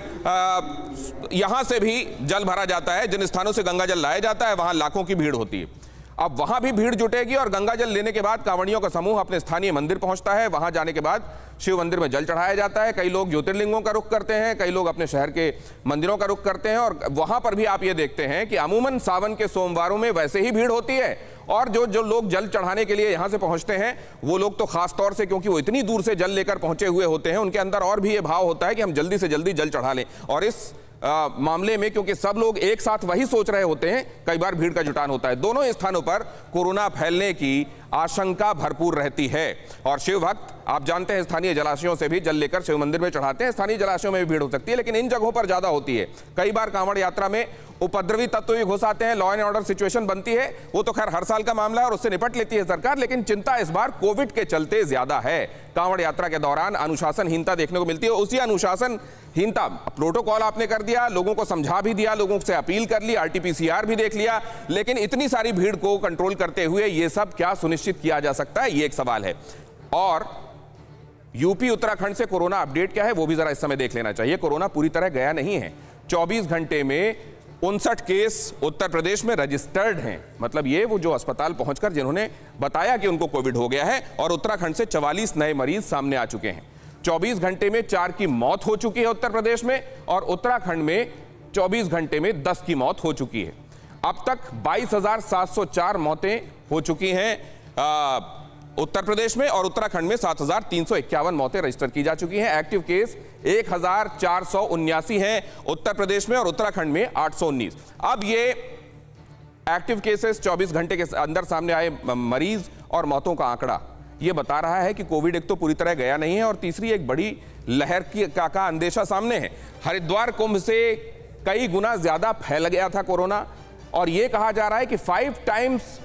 यहाँ से भी जल भरा जाता है। जिन स्थानों से गंगा जल लाया जाता है, वहाँ लाखों की भीड़ होती है। अब वहाँ भी भीड़ जुटेगी और गंगा जल लेने के बाद कांवड़ियों का समूह अपने स्थानीय मंदिर पहुँचता है। वहाँ जाने के बाद शिव मंदिर में जल चढ़ाया जाता है। कई लोग ज्योतिर्लिंगों का रुख करते हैं, कई लोग अपने शहर के मंदिरों का रुख करते हैं और वहाँ पर भी आप ये देखते हैं कि अमूमन सावन के सोमवारों में वैसे ही भीड़ होती है और जो जो लोग जल चढ़ाने के लिए यहाँ से पहुँचते हैं, वो लोग तो खास तौर से क्योंकि वो इतनी दूर से जल लेकर पहुँचे हुए होते हैं, उनके अंदर और भी ये भाव होता है कि हम जल्दी से जल्दी जल चढ़ा लें। और इस आ, मामले में क्योंकि सब लोग एक साथ वही सोच रहे होते हैं कई बार भीड़ का जुटान होता है। दोनों स्थानों पर कोरोना फैलने की आशंका भरपूर रहती है। और शिव भक्त, आप जानते हैं स्थानीय जलाशयों से भी जल लेकर शिव मंदिर में चढ़ाते हैं। स्थानीय जलाशयों में भी भीड़ हो सकती है, लेकिन इन जगहों पर ज़्यादा होती है। कई बार कांवड़ यात्रा में उपद्रवी तत्व भी घुस आते हैं लॉ एंड ऑर्डर सिचुएशन बनती है। वो तो खैर हर साल का मामला है और उससे निपट लेती है सरकार, लेकिन चिंता इस बार कोविड के चलते ज़्यादा है। कांवड़ यात्रा के दौरान अनुशासनहीनता देखने को मिलती है। उसी अनुशासनहीनता प्रोटोकॉल आपने कर दिया, लोगों को समझा भी दिया, लोगों से अपील कर ली आरटीपीसीआर भी देख लिया, लेकिन इतनी सारी भीड़ को कंट्रोल करते हुए ये सब क्या सुनिश्चित किया जा सकता है ये एक सवाल है। और यूपी उत्तराखंड से कोरोना अपडेट क्या है वो भी जरा इस समय देख लेना चाहिए। कोरोना पूरी तरह गया नहीं है। 24 घंटे में उनसठ केस उत्तर प्रदेश में रजिस्टर्ड हैं। मतलब ये वो जो अस्पताल पहुंचकर जिन्होंने बताया कि उनको कोविड हो गया है और उत्तराखंड से 44 नए मरीज़ सामने आ चुके हैं। 24 घंटे में चार की मौत हो चुकी है उत्तर प्रदेश में और उत्तराखंड में 24 घंटे में 10 की मौत हो चुकी है। अब तक 22,704 मौतें हो चुकी हैं। उत्तर प्रदेश में और उत्तराखंड में सात हज़ार तीन सौ इक्यावन मौतें रजिस्टर की जा चुकी हैं। एक्टिव केस एक हज़ार चार सौ उन्यासी हैं उत्तर प्रदेश में और उत्तराखंड में 819 अब ये एक्टिव केसेस 24 घंटे के अंदर सामने आए मरीज़ और मौतों का आंकड़ा। ये बता रहा है कि कोविड एक तो पूरी तरह गया नहीं है और तीसरी एक बड़ी लहर की का, का अंदेशा सामने है। हरिद्वार कुंभ से कई गुना ज़्यादा फैल गया था कोरोना और यह कहा जा रहा है कि फाइव टाइम्स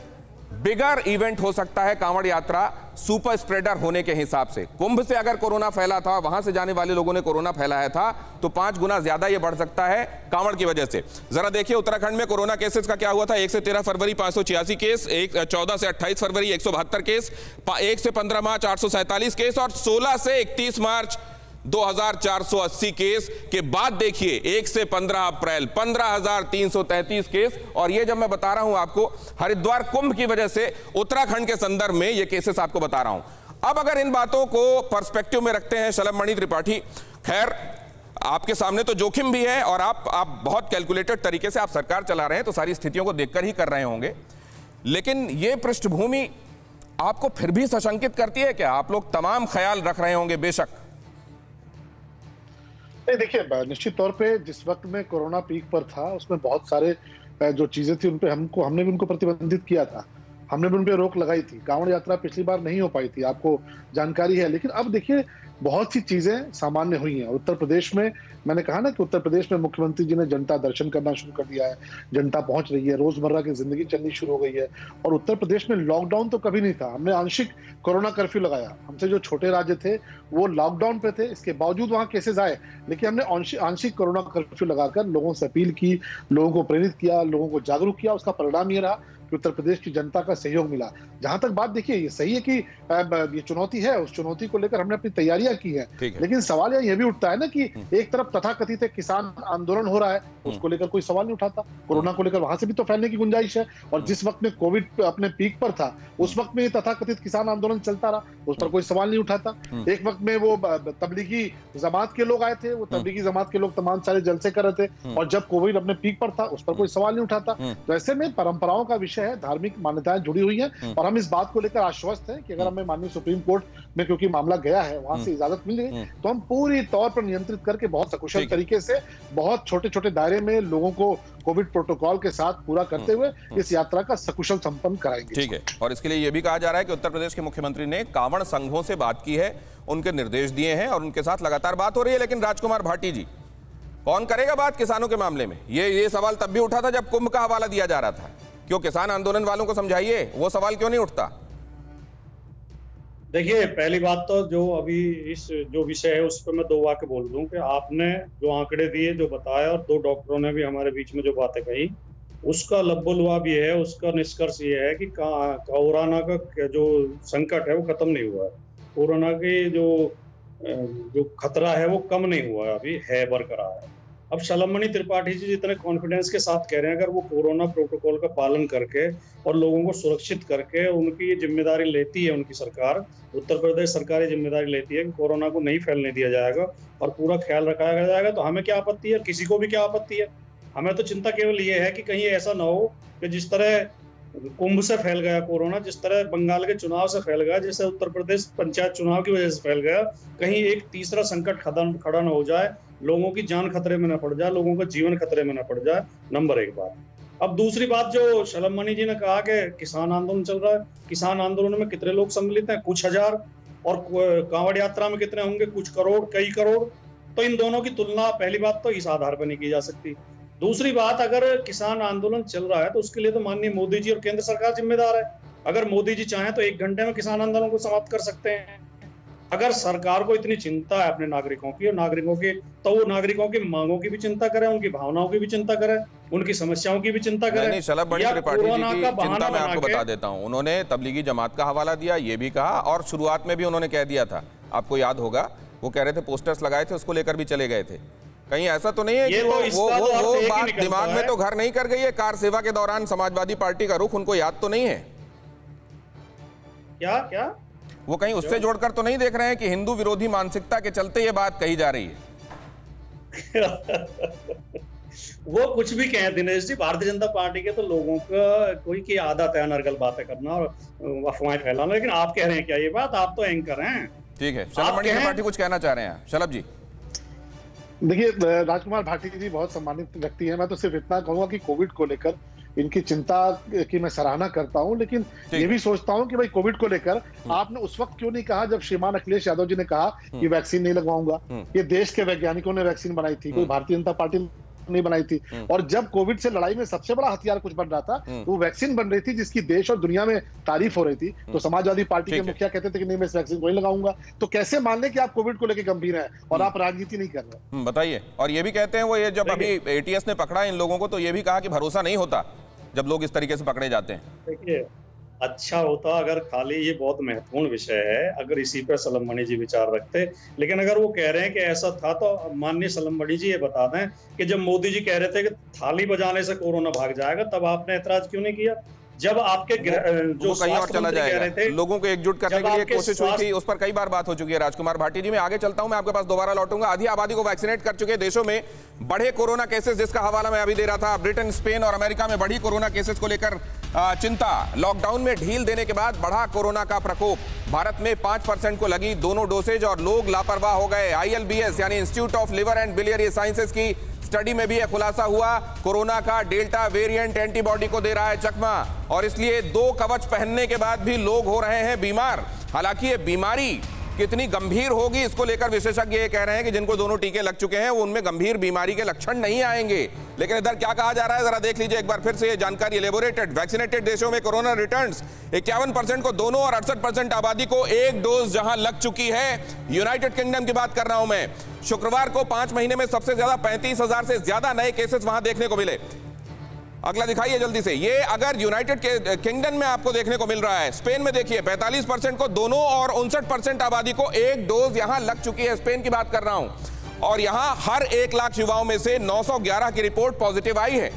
बिगर इवेंट हो सकता है कांवड़ यात्रा सुपर स्प्रेडर होने के हिसाब से। कुंभ से अगर कोरोना फैला था, वहाँ से जाने वाले लोगों ने कोरोना फैलाया था तो पाँच गुना ज़्यादा यह बढ़ सकता है कांवड़ की वजह से। जरा देखिए उत्तराखंड में कोरोना केसेस का क्या हुआ था? एक से तेरह फरवरी, पाँच केस, एक, चौदह से अट्ठाईस फरवरी, एक सौ बहत्तर केस एक से पंद्रह मार्च, आठ केस और सोलह से इकतीस मार्च 2480 केस के बाद देखिए एक से 15 अप्रैल 15,333 केस। और ये जब मैं बता रहा हूँ आपको हरिद्वार कुंभ की वजह से उत्तराखंड के संदर्भ में ये केसेस आपको बता रहा हूँ। अब अगर इन बातों को पर्सपेक्टिव में रखते हैं शलभ मणि त्रिपाठी खैर आपके सामने तो जोखिम भी है और आप आप बहुत कैलकुलेटेड तरीके से आप सरकार चला रहे हैं तो सारी स्थितियों को देखकर ही कर रहे होंगे। लेकिन यह पृष्ठभूमि आपको फिर भी सशंकित करती है क्या? आप लोग तमाम ख्याल रख रहे होंगे बेशक। नहीं, देखिए निश्चित तौर पे जिस वक्त में कोरोना पीक पर था, उसमें बहुत सारे जो चीज़ें थी, उन पे हमको, हमने भी उनको प्रतिबंधित किया था। हमने भी उन पर रोक लगाई थी। कांवड़ यात्रा पिछली बार नहीं हो पाई थी, आपको जानकारी है। लेकिन अब देखिए, बहुत सी चीज़ें सामान्य हुई हैं। उत्तर प्रदेश में, मैंने कहा ना कि उत्तर प्रदेश में मुख्यमंत्री जी ने जनता दर्शन करना शुरू कर दिया है। जनता पहुँच रही है, रोज़मर्रा की ज़िंदगी चलनी शुरू हो गई है। और उत्तर प्रदेश में लॉकडाउन तो कभी नहीं था। हमने आंशिक कोरोना कर्फ्यू लगाया। हमसे जो छोटे राज्य थे, वो लॉकडाउन पे थे। इसके बावजूद वहाँ केसेस आए। लेकिन हमने आंशिक कोरोना कर्फ्यू लगाकर लोगों से अपील की, लोगों को प्रेरित किया, लोगों को जागरूक किया। उसका परिणाम ये रहा कि उत्तर प्रदेश की जनता का सहयोग मिला। जहाँ तक बात देखिए ये सही है कि ये चुनौती है उस चुनौती को लेकर हमने अपनी तैयारियाँ की है, है। लेकिन सवाल यह भी उठता है ना कि हम्म। एक तरफ़ तथाकथित किसान आंदोलन हो रहा है हम्म। उसको लेकर कोई सवाल नहीं उठाता। कोरोना को लेकर वहाँ से भी तो फैलने की गुंजाइश है। और हम्म। जिस वक्त में कोविड अपने पीक पर था उस वक्त में तथाकथित किसान आंदोलन चलता रहा उस पर कोई सवाल नहीं उठाता। एक वक्त में वो तबलीगी जमात के लोग आए थे वो तबलीगी जमात के लोग तमाम सारे जलसे कर रहे थे। और जब कोविड अपने पीक पर था उस पर कोई सवाल नहीं उठाता। तो ऐसे में परंपराओं का विषय है धार्मिक मान्यताएँ जुड़ी हुई हैं हम्म। और हम इस बात को लेकर आश्वस्त हैं कि अगर हम्म। हमें माननीय सुप्रीम कोर्ट में क्योंकि मामला गया है वहाँ से हम्म। इजाज़त मिल गई तो हम पूरी तौर पर नियंत्रित करके बहुत सकुशल तरीके से बहुत छोटे छोटे दायरे में लोगों को कोविड प्रोटोकॉल के साथ पूरा करते हुए इस यात्रा का सकुशल संपन्न कराएँगे। ठीक है और इसके लिए यह भी कहा जा रहा है कि उत्तर प्रदेश के मुख्यमंत्री ने कांवड़ संघों से बात की है उनके निर्देश दिए हैं और उनके साथ लगातार बात हो रही है लेकिन राजकुमार भाटी जी कौन करेगा बात किसानों के मामले में? ये ये सवाल तब भी उठा था जब कुंभ का हवाला दिया जा रहा था। क्यों किसान आंदोलन वालों को समझाइए? वो सवाल क्यों नहीं उठता? देखिए, पहली बात तो जो अभी इस जो विषय है, उस पर मैं दो वाक्य बोल दूँ कि आपने जो आंकड़े दिए, जो बताया, और दो डॉक्टरों ने भी हमारे बीच में जो बातें कही, उसका लब्बुलवाब ये है, उसका निष्कर्ष ये है कि कोरोना का जो संकट है, वो खत्म नहीं हुआ है। कोरोना के जो जो खतरा है, वो कम नहीं हुआ है, अभी है, बरकरार है। अब शलमणि त्रिपाठी जी जितने कॉन्फिडेंस के साथ कह रहे हैं, अगर वो कोरोना प्रोटोकॉल का पालन करके और लोगों को सुरक्षित करके उनकी ये ज़िम्मेदारी लेती है उनकी सरकार, उत्तर प्रदेश सरकार ये ज़िम्मेदारी लेती है कि कोरोना को नहीं फैलने दिया जाएगा और पूरा ख्याल रखा जाएगा तो हमें क्या आपत्ति है? किसी को भी क्या आपत्ति है? हमें तो चिंता केवल ये है कि कहीं ऐसा ना हो कि जिस तरह कुंभ से फैल गया, कोरोना, जिस तरह बंगाल के चुनाव से फैल गया, जैसे उत्तर प्रदेश पंचायत चुनाव की वजह से फैल गया, कहीं एक तीसरा संकट खड़ा न हो जाए, लोगों की जान खतरे में न पड़ जाए, लोगों का जीवन खतरे में न पड़ जाए, नंबर एक बात। अब दूसरी बात जो शलम मणि जी ने कहा कि किसान आंदोलन चल रहा है, किसान आंदोलन में कितने लोग सम्मिलित हैं? कुछ हज़ार, और कांवड़ यात्रा में कितने होंगे? कुछ करोड़, कई करोड़। तो इन दोनों की तुलना, पहली बात तो इस आधार पर नहीं की जा सकती। दूसरी बात अगर किसान आंदोलन चल रहा है तो उसके लिए तो माननीय मोदी जी और केंद्र सरकार जिम्मेदार है। अगर मोदी जी चाहें तो एक घंटे में किसान आंदोलन को समाप्त कर सकते हैं। अगर सरकार को इतनी चिंता है अपने नागरिकों की और नागरिकों की तो वो नागरिकों की मांगों की भी चिंता करे उनकी भावनाओं की भी चिंता करे उनकी समस्याओं की भी चिंता करे। नहीं शलभ बड़ी त्रिपाठी जी की चिंता मैं आपको बता देता हूँ। उन्होंने तबलीगी जमात का हवाला दिया ये भी कहा और शुरुआत में भी उन्होंने कह दिया था। आपको याद होगा वो कह रहे थे पोस्टर्स लगाए थे उसको लेकर भी चले गए थे। कहीं ऐसा तो नहीं है कि तो वो वो तो वो, वो बात दिमाग में तो घर नहीं कर गई है। कार सेवा के दौरान समाजवादी पार्टी का रुख उनको याद तो नहीं है? क्या? क्या? वो कहीं उससे जोड़कर तो नहीं देख रहे हैं कि हिंदू विरोधी मानसिकता के चलते ये बात कही जा रही है? <laughs> वो कुछ भी कहें दिनेश जी भारतीय जनता पार्टी के तो लोगों का कोई की आदत है अनर्गल बातें करना और अफवाहें फैलाना। लेकिन आप कह रहे हैं क्या ये बात? आप तो एंकर हैं। ठीक है। शलभ त्रिपाठी कुछ कहना चाह रहे हैं? शलभ जी। देखिए राजकुमार भाटी जी बहुत सम्मानित व्यक्ति हैं। मैं तो सिर्फ़ इतना कहूँगा कि कोविड को लेकर इनकी चिंता की मैं सराहना करता हूँ लेकिन ये भी सोचता हूँ कि भाई कोविड को लेकर आपने उस वक्त क्यों नहीं कहा जब श्रीमान अखिलेश यादव जी ने कहा कि वैक्सीन नहीं लगवाऊँगा? ये देश के वैज्ञानिकों ने वैक्सीन बनाई थी कोई भारतीय जनता पार्टी नहीं बनाई थी। और जब कोविड से लड़ाई में सबसे बड़ा हथियार कुछ बन रहा था वो वैक्सीन बन रही थी जिसकी देश और दुनिया में तारीफ़ हो रही थी। तो समाजवादी पार्टी के मुखिया कहते थे कि नहीं मैं इस वैक्सीन को नहीं लगाऊँगा। तो कैसे मान लें कि आप कोविड को लेकर गंभीर हैं और आप राजनीति नहीं कर रहे हम्म, बताइए। और ये भी कहते हैं वो ये जब अभी एटीएस ने पकड़ा इन लोगों को तो ये भी कहा कि भरोसा नहीं होता जब लोग इस तरीके से पकड़े जाते हैं। देखिए अच्छा होता अगर खाली ये बहुत महत्वपूर्ण विषय है, अगर इसी पर सलम जी विचार रखते। लेकिन अगर वो कह रहे हैं कि ऐसा था तो माननीय सलम जी ये बता दें कि जब मोदी जी कह रहे थे कि थाली बजाने से कोरोना भाग जाएगा, तब आपने ऐतराज क्यों नहीं किया? जब आपके जो कहीं और चला जाएगा। लोगों को एकजुट करने के लिए कोशिश हुई थी उस पर कई बार बात हो चुकी है। राजकुमार भाटी जी मैं आगे चलता हूँ मैं आपके पास दोबारा लौटूँगा। आधी आबादी को वैक्सीनेट कर चुके देशों में बढ़े कोरोना केसेस जिसका हवाला मैं अभी दे रहा था। ब्रिटेन स्पेन और अमेरिका में बढ़ी कोरोना केसेस को लेकर चिंता। लॉकडाउन में ढील देने के बाद बढ़ा कोरोना का प्रकोप। भारत में पाँच परसेंट को लगी दोनों डोसेज और लोग लापरवाह हो गए। आईएलबीएस यानी institute of liver and biliary sciences की स्टडी में भी यह खुलासा हुआ। कोरोना का डेल्टा वेरिएंट एंटीबॉडी को दे रहा है चकमा, और इसलिए दो कवच पहनने के बाद भी लोग हो रहे हैं बीमार। हालाँकि ये बीमारी कितनी गंभीर होगी, इसको लेकर विशेषज्ञ ये कह रहे हैं कि जिनको दोनों टीके लग चुके हैं उनमें गंभीर बीमारी के लक्षण नहीं आएँगे। लेकिन इधर क्या कहा जा रहा है, जरा देख लीजिए एक बार फिर से ये जानकारी एलेबोरेटेड वैक्सीनेटेड देशों में कोरोना रिटर्न्स इक्यावन परसेंट को दोनों और अड़सठ परसेंट आबादी को एक डोज जहाँ लग चुकी है। यूनाइटेड किंगडम की बात कर रहा हूँ मैं। शुक्रवार को पाँच महीने में सबसे ज़्यादा पैंतीस हज़ार से ज़्यादा नए केसेस वहाँ देखने को मिले। अगला दिखाइए जल्दी से। ये अगर यूनाइटेड किंगडम में आपको देखने को मिल रहा है स्पेन में देखिए 45 परसेंट को दोनों और उनसठ परसेंट आबादी को एक डोज यहाँ लग चुकी है। स्पेन की बात कर रहा हूँ। और यहाँ हर एक लाख युवाओं में से 911 की रिपोर्ट पॉजिटिव आई है।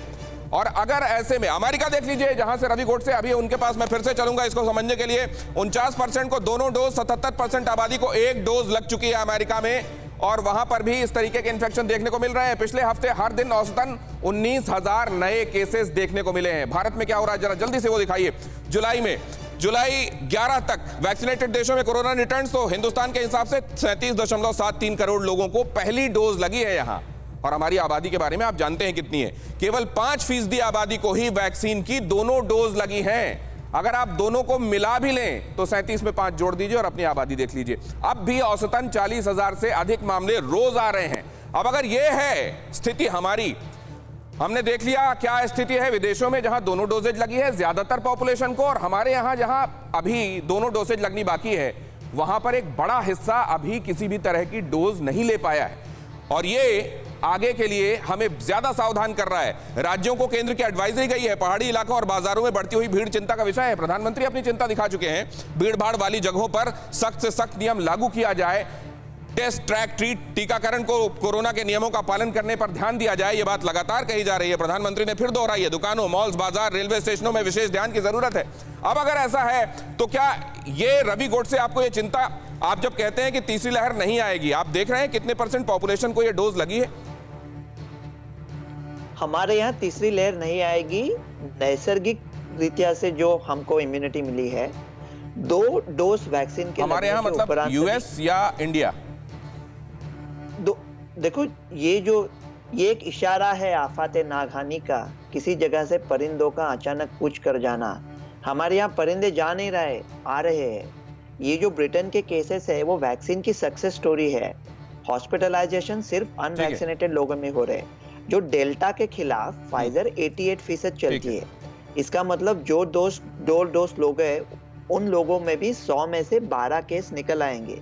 और अगर ऐसे में, अमेरिका देख लीजिए, जहाँ से रवि गोट से अभी उनके पास मैं फिर से चलूँगा इसको समझने के लिए, उनचास परसेंट को दोनों डोज सतहत्तर परसेंट आबादी को एक डोज लग चुकी है अमेरिका में। और वहाँ पर भी इस तरीके के इन्फेक्शन देखने को मिल रहे हैं। पिछले हफ़्ते हर दिन औसतन उन्नीस हज़ार नए केसेस देखने को मिले हैं। भारत में क्या हो रहा है? जरा जल्दी से वो दिखाइए। जुलाई में, जुलाई 11 तक वैक्सीनेटेड देशों में कोरोना रिटर्न तो हिंदुस्तान के हिसाब से सैंतीस दशमलव सात तीन करोड़ लोगों को पहली डोज लगी है यहाँ। और हमारी आबादी के बारे में आप जानते हैं कितनी है। केवल पाँच फ़ीसदी आबादी को ही वैक्सीन की दोनों डोज लगी हैं। अगर आप दोनों को मिला भी लें तो सैंतीस में पाँच जोड़ दीजिए और अपनी आबादी देख लीजिए। अब भी औसतन चालीस हज़ार से अधिक मामले रोज आ रहे हैं। अब अगर यह है स्थिति हमारी, हमने देख लिया क्या स्थिति है विदेशों में, जहाँ दोनों डोजेज लगी है ज़्यादातर पॉपुलेशन को, और हमारे यहाँ जहाँ अभी दोनों डोजेज लगनी बाकी है, वहाँ पर एक बड़ा हिस्सा अभी किसी भी तरह की डोज नहीं ले पाया है। और ये आगे के लिए हमें ज़्यादा सावधान कर रहा है। राज्यों को केंद्र की एडवाइजरी गई है, पहाड़ी इलाकों और बाजारों में बढ़ती हुई भीड़ चिंता का विषय है। प्रधानमंत्री अपनी चिंता दिखा चुके हैं। भीड़ भाड़ वाली जगहों पर सख्त से सख्त नियम लागू किया जाए। टेस्ट, ट्रैक, ट्रीट, टीकाकरण को कोरोना के नियमों का पालन करने पर ध्यान दिया जाए यह बात लगातार कही जा रही है। प्रधानमंत्री ने फिर दोहराई है, दुकानों मॉल्स बाज़ार रेलवे स्टेशनों में विशेष ध्यान की ज़रूरत है। अब अगर ऐसा है तो क्या ये रवि गोड से आपको ये चिंता आप जब कहते हैं कि तीसरी लहर नहीं आएगी आप देख रहे हैं कितने परसेंट पॉपुलेशन को ये डोज लगी है? हमारे यहाँ तीसरी लहर नहीं आएगी नैसर्गिक रीत्या से जो हमको इम्यूनिटी मिली है दो डोज वैक्सीन के हमारे यहाँ मतलब यूएस या इंडिया दो देखो ये जो ये एक इशारा है आफात नागहानी का किसी जगह से परिंदों का अचानक कूच कर जाना। हमारे यहाँ परिंदे जा नहीं रहे आ रहे हैं। ये जो ब्रिटेन के केसेस है वो वैक्सीन की सक्सेस स्टोरी है। हॉस्पिटलाइजेशन सिर्फ़ अनवैक्सीनेटेड लोगों में हो रहे हैं। जो डेल्टा के खिलाफ फाइजर 88 फ़ीसद चलती है। इसका मतलब जो डोज दो डोज लोग हैं उन लोगों में भी 100 में से 12 केस निकल आएँगे।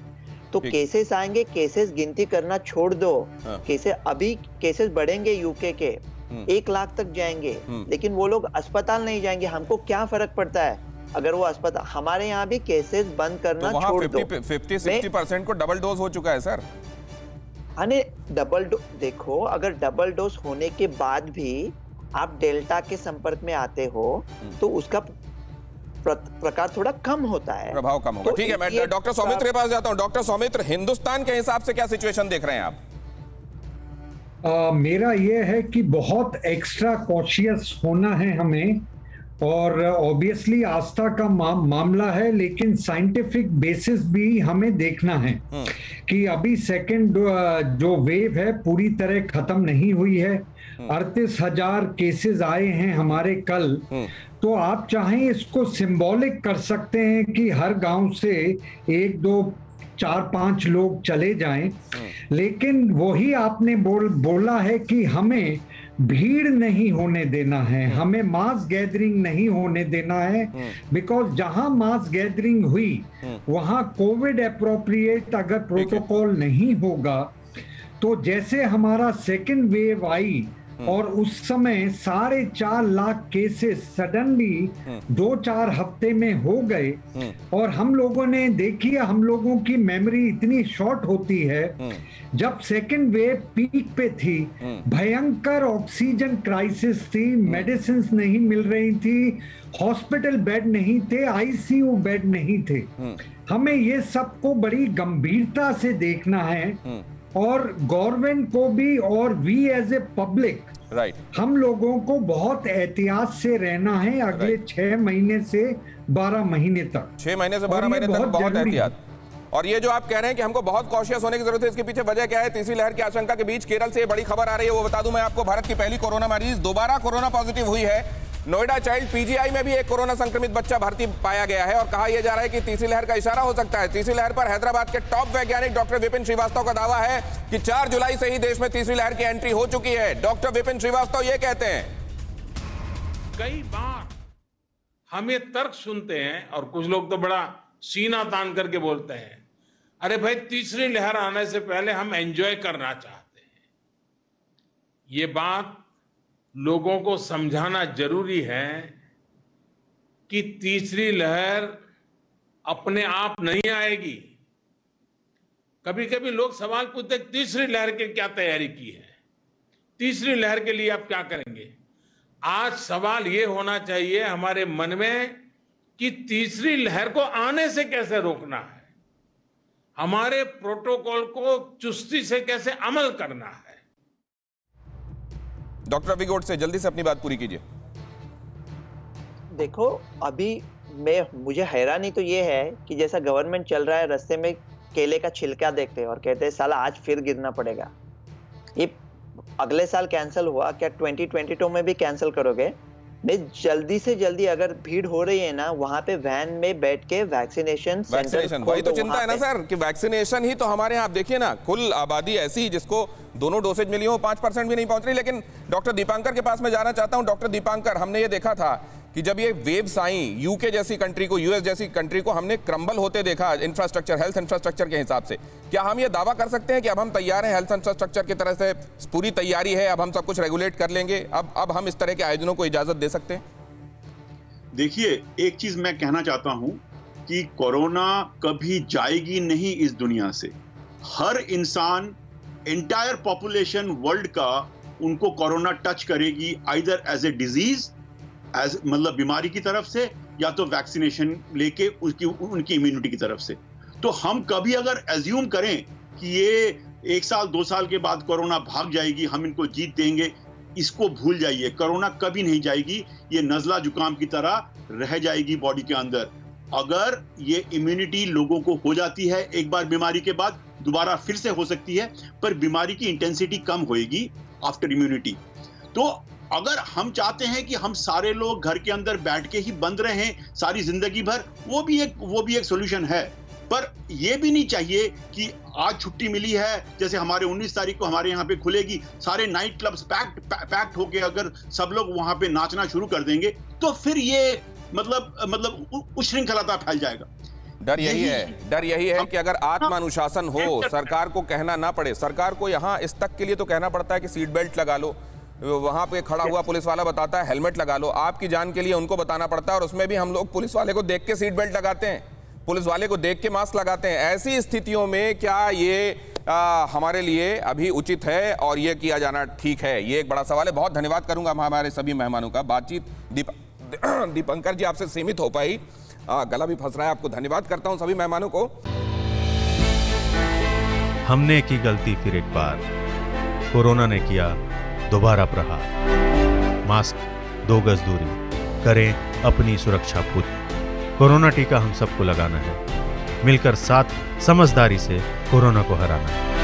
तो केसेस आएँगे केसेस गिनती करना छोड़ दो। हाँ। केसेस अभी केसेस बढ़ेंगे यूके के। हम्म। एक लाख तक जाएँगे। हम्म। लेकिन वो लोग अस्पताल नहीं जाएँगे। हमको क्या फ़र्क पड़ता है? अगर वो अस्पताल हमारे यहाँ भी केसेस बंद तो करना वहाँ छोड़ 50 दो 50 60 परसेंट को डबल डोज हो चुका है सर अरे डबल डो देखो अगर डबल डोज होने के बाद भी आप डेल्टा के संपर्क में आते हो तो उसका प्रकार थोड़ा कम होता है। प्रभाव कम होगा। ठीक तो है मैं डॉक्टर सौमित्र के पास जाता हूँ। डॉक्टर सौमित्र हिंदुस्तान के हिसाब से क्या सिचुएशन देख रहे हैं आप? आ, मेरा यह है कि बहुत एक्स्ट्रा कॉशियस होना है हमें। और ऑब्वियसली आस्था का मा, मामला है लेकिन साइंटिफिक बेसिस भी हमें देखना है कि अभी सेकंड जो वेव है पूरी तरह खत्म नहीं हुई है। अड़तीस हज़ार केसेस आए हैं हमारे कल। तो आप चाहें इसको सिंबॉलिक कर सकते हैं कि हर गाँव से एक दो चार पाँच लोग चले जाएँ। लेकिन वही आपने बोल बोला है कि हमें भीड़ नहीं होने देना है हमें मास गैदरिंग नहीं होने देना है बिकॉज़ जहाँ मास गैदरिंग हुई वहाँ कोविड अप्रोप्रिएट अगर प्रोटोकॉल नहीं होगा तो जैसे हमारा सेकेंड वेव आई और उस समय साढ़े चार लाख केसेस सडनली दो चार हफ़्ते में हो गए। और हम लोगों ने देखिए हम लोगों की मेमोरी इतनी शॉर्ट होती है जब सेकेंड वेव पीक पे थी भयंकर ऑक्सीजन क्राइसिस थी मेडिसिन नहीं मिल रही थी हॉस्पिटल बेड नहीं थे आईसीयू बेड नहीं थे। हमें ये सबको बड़ी गंभीरता से देखना है। और गवर्नमेंट को भी और we as a public right हम लोगों को बहुत एहतियात से रहना है अगले right. छह महीने से बारह महीने तक। छह महीने से बारह महीने तक बहुत। एहतियात। और ये जो आप कह रहे हैं कि हमको बहुत कॉशियस होने की ज़रूरत है इसके पीछे वजह क्या है? तीसरी लहर की आशंका के बीच केरल से बड़ी खबर आ रही है वो बता दूँ मैं आपको भारत की पहली कोरोना मरीज़ दोबारा कोरोना पॉजिटिव हुई है। नोएडा चाइल्ड पीजीआई में भी एक कोरोना संक्रमित बच्चा भर्ती पाया गया है और कहा यह जा रहा है कि तीसरी लहर का इशारा हो सकता है। तीसरी लहर पर हैदराबाद के टॉप वैज्ञानिक डॉक्टर विपिन श्रीवास्तव का दावा है कि 4 जुलाई से ही देश में तीसरी लहर की एंट्री हो चुकी है। डॉक्टर विपिन श्रीवास्तव ये कहते हैं। कई बार हम ये तर्क सुनते हैं और कुछ लोग तो बड़ा सीना तान करके बोलते हैं, अरे भाई, तीसरी लहर आने से पहले हम एंजॉय करना चाहते हैं। ये बात लोगों को समझाना ज़रूरी है कि तीसरी लहर अपने आप नहीं आएगी। कभी कभी लोग सवाल पूछते हैं, तीसरी लहर की क्या तैयारी की है? तीसरी लहर के लिए आप क्या करेंगे? आज सवाल ये होना चाहिए हमारे मन में कि तीसरी लहर को आने से कैसे रोकना है? हमारे प्रोटोकॉल को चुस्ती से कैसे अमल करना है? डॉक्टर अभिगोट से जल्दी से अपनी बात पूरी कीजिए। देखो, अभी मैं, मुझे हैरानी तो ये है कि जैसा गवर्नमेंट चल रहा है, रस्ते में केले का छिलका देखते हैं और कहते हैं, साला, आज फिर गिरना पड़ेगा। ये अगले साल कैंसिल हुआ, क्या 2022 में भी कैंसिल करोगे? मैं जल्दी से जल्दी अगर भीड़ हो रही है ना वहाँ पे वैन में बैठ के वैक्सीनेशन वैक्सीनेशन वही तो चिंता है ना सर कि वैक्सीनेशन ही तो हमारे यहाँ आप देखिए ना कुल आबादी ऐसी जिसको दोनों डोसेज मिली हो पाँच परसेंट भी नहीं पहुँच रही लेकिन डॉक्टर दीपांकर के पास मैं जाना चाहता हूँ। डॉक्टर दीपांकर हमने ये देखा था कि जब ये वेव्स आई यूके जैसी कंट्री को यूएस जैसी कंट्री को हमने क्रम्बल होते देखा इंफ्रास्ट्रक्चर हेल्थ इंफ्रास्ट्रक्चर के हिसाब से। क्या हम ये दावा कर सकते हैं कि अब हम तैयार हैं हेल्थ इंफ्रास्ट्रक्चर की तरह से? पूरी तैयारी है, अब हम सब कुछ रेगुलेट कर लेंगे। अब अब हम इस तरह के आयोजनों को इजाज़त दे सकते हैं? देखिए, एक चीज़ मैं कहना चाहता हूँ कि कोरोना कभी जाएगी नहीं इस दुनिया से। हर इंसान एंटायर पॉपुलेशन वर्ल्ड का उनको कोरोना टच करेगी either as a disease as मतलब बीमारी की तरफ़ से या तो वैक्सीनेशन लेके उसकी, उनकी इम्यूनिटी की तरफ़ से। तो हम कभी अगर एज्यूम करें कि ये एक साल, दो साल के बाद कोरोना भाग जाएगी, हम इनको जीत देंगे, इसको भूल जाइए। कोरोना कभी नहीं जाएगी, ये नजला जुकाम की तरह रह जाएगी बॉडी के अंदर। अगर ये इम्यूनिटी लोगों को हो जाती है, एक बार बीमारी के बाद दोबारा फिर से हो सकती है, पर बीमारी की इंटेंसिटी कम होएगी आफ्टर इम्यूनिटी तो अगर हम चाहते हैं कि हम सारे लोग घर के अंदर बैठ के ही बंद रहें सारी ज़िंदगी भर वो भी एक वो भी एक सोल्यूशन है। पर यह भी नहीं चाहिए कि आज छुट्टी मिली है जैसे हमारे 19 तारीख को हमारे यहाँ पे खुलेगी सारे नाइट क्लब्स पैक्ट पैक्ट होके अगर सब लोग वहाँ पे नाचना शुरू कर देंगे तो फिर ये मतलब मतलब उश्रृंखलता फैल जाएगा। डर यही है डर यही है कि अगर आत्मानुशासन हो सरकार को कहना ना पड़े। सरकार को यहाँ इस तक के लिए तो कहना पड़ता है कि सीट बेल्ट लगा लो। वहाँ पे खड़ा हुआ पुलिस वाला बताता है हेलमेट लगा लो आपकी जान के लिए उनको बताना पड़ता है और उसमें भी हम लोग पुलिस वाले को देख के सीट बेल्ट लगाते हैं। पुलिस वाले को देख के मास्क लगाते हैं। ऐसी स्थितियों में क्या ये आ, हमारे लिए अभी उचित है और ये किया जाना ठीक है? ये एक बड़ा सवाल है। बहुत धन्यवाद करूँगा हमारे सभी मेहमानों का। बातचीत दीप <clears throat> दीपंकर जी आपसे सीमित हो पाई। आ, गला भी फंस रहा है आपको धन्यवाद करता हूँ सभी मेहमानों को। हमने की गलती फिर एक बार। कोरोना ने किया दोबारा प्रहार। मास्क, दो गज दूरी। करें अपनी सुरक्षा पूरी। कोरोना टीका हम सबको लगाना है। मिलकर साथ समझदारी से कोरोना को हराना है।